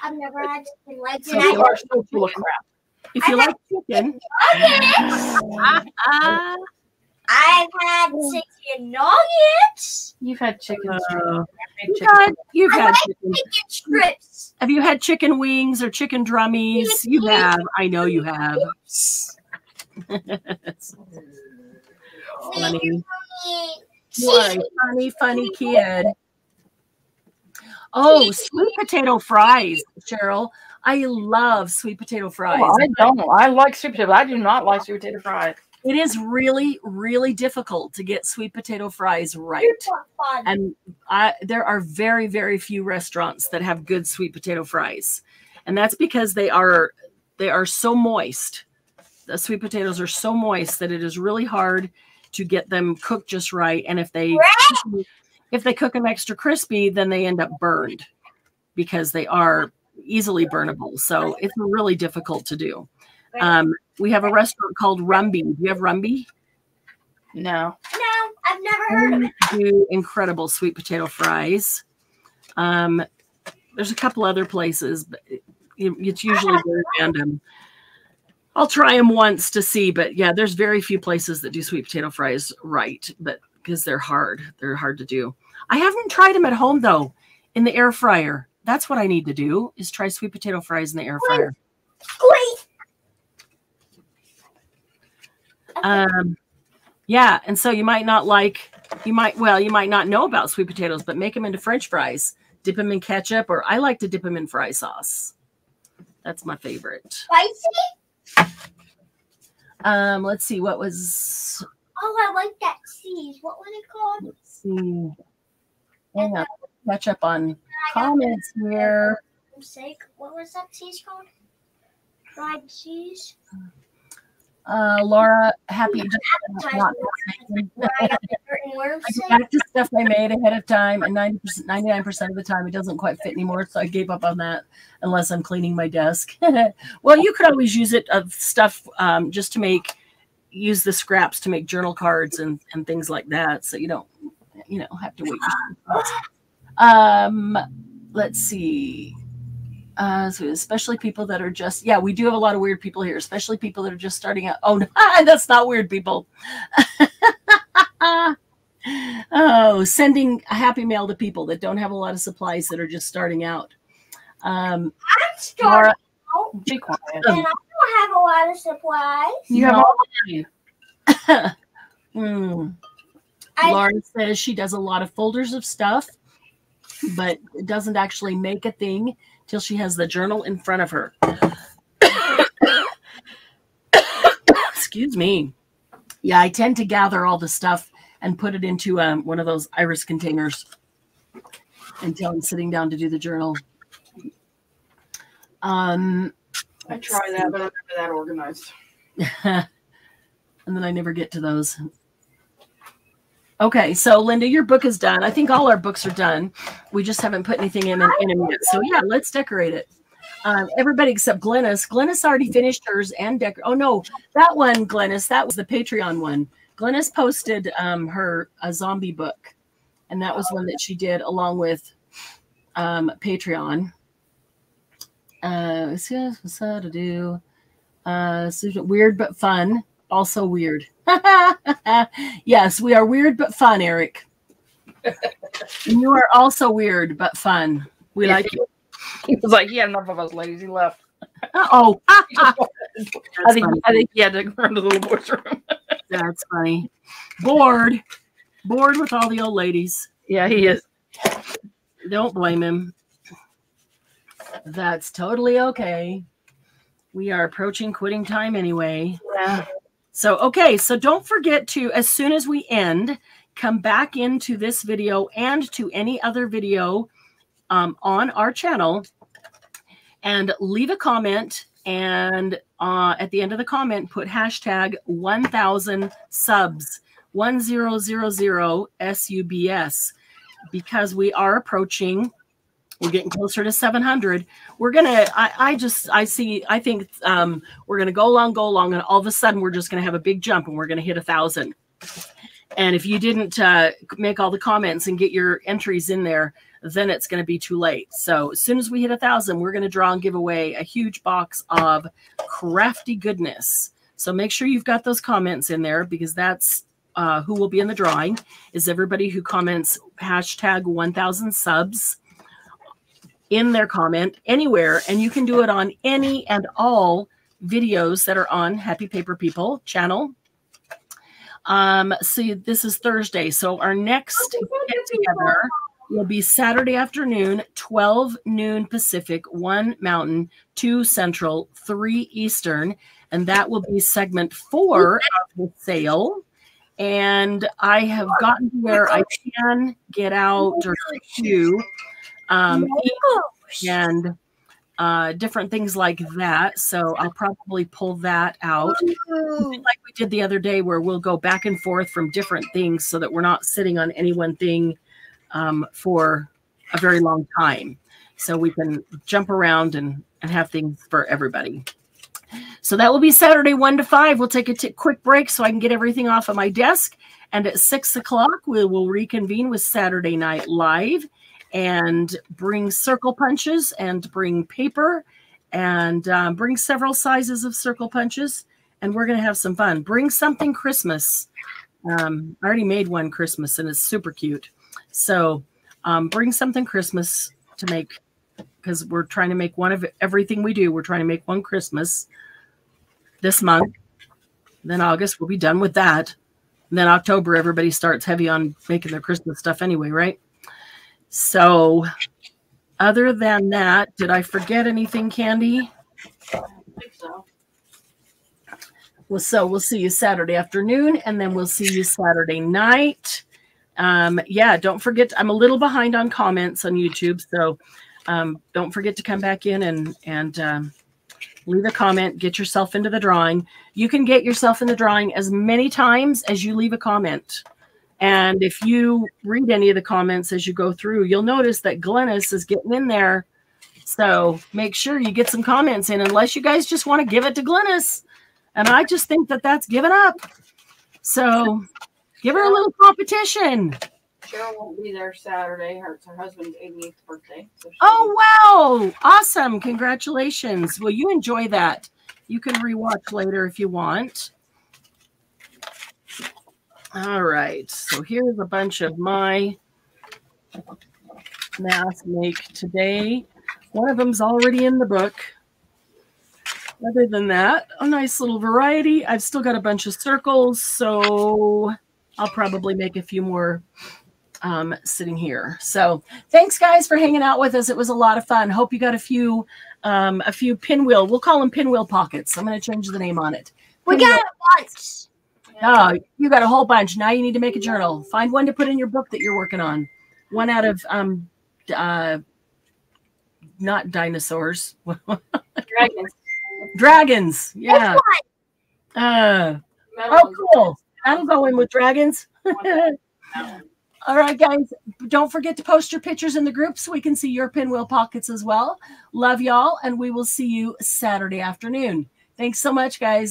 S2: I've never had chicken legs.
S1: So
S2: And
S3: You are so full of crap.
S1: If you
S2: I
S1: like chicken,
S2: nuggets!
S1: ah, *laughs*
S2: I've had chicken nuggets!
S3: You've had chicken.
S1: Uh,
S3: strips. I've
S1: you've
S3: chicken.
S1: had, you've had
S2: like
S1: chicken.
S2: Chicken strips!
S1: Have you had chicken wings or chicken drummies? You have. I know you have. It's *laughs* funny. You funny, funny kid. Oh, sweet potato fries, Cheryl. I love sweet potato fries.
S3: Oh, I don't. I like sweet potato. I do not like sweet potato fries.
S1: It is really, really difficult to get sweet potato fries right. And I, there are very, very few restaurants that have good sweet potato fries, and that's because they are they are so moist. The sweet potatoes are so moist that it is really hard to get them cooked just right. And if they if they cook them extra crispy, then they end up burned because they are easily burnable. So it's really difficult to do. Um, we have a restaurant called Rumbi. Do you have Rumbi?
S3: No.
S2: no, I've never heard of it.
S1: do incredible sweet potato fries. Um, there's a couple other places, but It- It's usually very random. I'll try them once to see, but yeah, there's very few places that do sweet potato fries right, but because they're hard, they're hard to do. I haven't tried them at home though, in the air fryer. That's what I need to do is try sweet potato fries in the air fryer.
S2: Great.
S1: Um, yeah, and so you might not like, you might, well, you might not know about sweet potatoes, but make them into French fries. Dip them in ketchup, or I like to dip them in fry sauce. That's my favorite.
S2: Spicy?
S1: Um, let's see, what was
S2: Oh, I like that cheese. What was it called?
S1: let's see. Hang on, catch up on comments here.
S2: I'm sake. What was that cheese called? Fried cheese.
S1: Uh, Laura, happy. Not
S2: Fried and.
S1: I go back to stuff I made ahead of time, and 90%, 99% of the time it doesn't quite fit anymore. So I gave up on that unless I'm cleaning my desk. *laughs* well, you could always use it of stuff um, just to make, use the scraps to make journal cards and, and things like that. So you don't, you know, have to wait. Um, let's see. Uh, so especially people that are just, yeah, we do have a lot of weird people here, especially people that are just starting out. Oh, *laughs* no, that's not weird people. *laughs* oh, sending a happy mail to people that don't have a lot of supplies that are just starting out. Um,
S2: I'm starting
S1: Laura,
S2: out,
S3: Be quiet.
S2: and I don't have a lot of supplies.
S3: You have
S1: No.
S3: all of you. *laughs*
S1: hmm.
S2: I-
S1: Laura says she does a lot of folders of stuff, but doesn't actually make a thing till she has the journal in front of her. Excuse me. Yeah, I tend to gather all the stuff and put it into um, one of those iris containers until I'm sitting down to do the journal. Um,
S3: I try that, but I'm never that organized. *laughs*
S1: and then I never get to those. Okay, so Linda, your book is done. I think all our books are done. We just haven't put anything in in, in them yet. So yeah, let's decorate it. Um, everybody except Glennis. Glennis already finished hers and decor. Oh no, that one, Glennis. That was the Patreon one. Glennis posted um, her a zombie book, and that was one that she did along with um, Patreon. Uh, what's that to do? Uh, weird but fun. Also weird. *laughs* yes, we are weird but fun, Eric. And you are also weird but fun. We
S3: Yeah.
S1: like you.
S3: He was like, he had enough of us ladies. He left.
S1: Uh-oh. *laughs*
S3: I think *laughs*
S1: funny.
S3: I think he had to run to the little boy's room.
S1: That's funny. Bored. Bored with all the old ladies.
S3: yeah, he is.
S1: Don't blame him. That's totally okay. We are approaching quitting time anyway.
S3: Yeah.
S1: So, okay, so don't forget to, as soon as we end, come back into this video and to any other video um, on our channel and leave a comment. And uh, at the end of the comment, put hashtag 1000 subs, 1000 SUBS, because we are approaching. We're getting closer to 700. We're gonna. I, I just. I see. I think um, we're gonna go along, go along, and all of a sudden we're just gonna have a big jump, and we're gonna hit a thousand. And if you didn't uh, make all the comments and get your entries in there, then it's going to be too late. So as soon as we hit a thousand, we're going to draw and give away a huge box of crafty goodness. So make sure you've got those comments in there because that's uh, who will be in the drawing is everybody who comments hashtag 1000 subs in their comment anywhere. And you can do it on any and all videos that are on Happy Paper People channel. Um, see, this is Thursday. So our next get together will be Saturday afternoon, 12 noon Pacific, 1 Mountain, 2 Central, 3 Eastern. And that will be segment four of the sale. And I have gotten to where I can get out or do um, and uh, different things like that. So I'll probably pull that out like we did the other day, where we'll go back and forth from different things so that we're not sitting on any one thing um, for a very long time. So we can jump around and, and have things for everybody. So that will be Saturday, 1 to 5. We'll take a quick break so I can get everything off of my desk. And at 6 o'clock, we will reconvene with Saturday Night Live and bring circle punches and bring paper and um, bring several sizes of circle punches, and we're going to have some fun. Bring something Christmas. Um, I already made one Christmas, and it's super cute. So um, bring something Christmas to make because we're trying to make one of everything we do. We're trying to make one Christmas this month. Then August we'll be done with that. And then October everybody starts heavy on making their Christmas stuff anyway, right? So other than that, did I forget anything, Candy?
S3: So.
S1: Well, so we'll see you Saturday afternoon, and then we'll see you Saturday night. Um, yeah, don't forget. I'm a little behind on comments on YouTube, so um, don't forget to come back in and and um, leave a comment. Get yourself into the drawing. You can get yourself in the drawing as many times as you leave a comment. And if you read any of the comments as you go through, you'll notice that Glennis is getting in there. So make sure you get some comments in, unless you guys just want to give it to Glennis. And I just think that that's given up. So give her a little competition.
S3: Cheryl won't be there Saturday. Her, it's her husband's 88th birthday. So
S1: Oh, wow. Awesome. Congratulations. Well, you enjoy that. You can rewatch later if you want. All right. So here's a bunch of my mass make today. One of them's already in the book. Other than that, a nice little variety. I've still got a bunch of circles, so I'll probably make a few more um, sitting here. So thanks guys for hanging out with us. It was a lot of fun. Hope you got a few um, a few pinwheel. We'll call them pinwheel pockets. I'm going to change the name on it.
S2: We got it once.
S1: Oh, you got a whole bunch. Now you need to make a journal. Find one to put in your book that you're working on. One out of um uh not dinosaurs. *laughs*
S3: Dragons.
S1: dragons. Yeah. Uh oh cool. That'll go in with dragons. *laughs* All right, guys. Don't forget to post your pictures in the group so we can see your pinwheel pockets as well. Love y'all, and we will see you Saturday afternoon. Thanks so much, guys.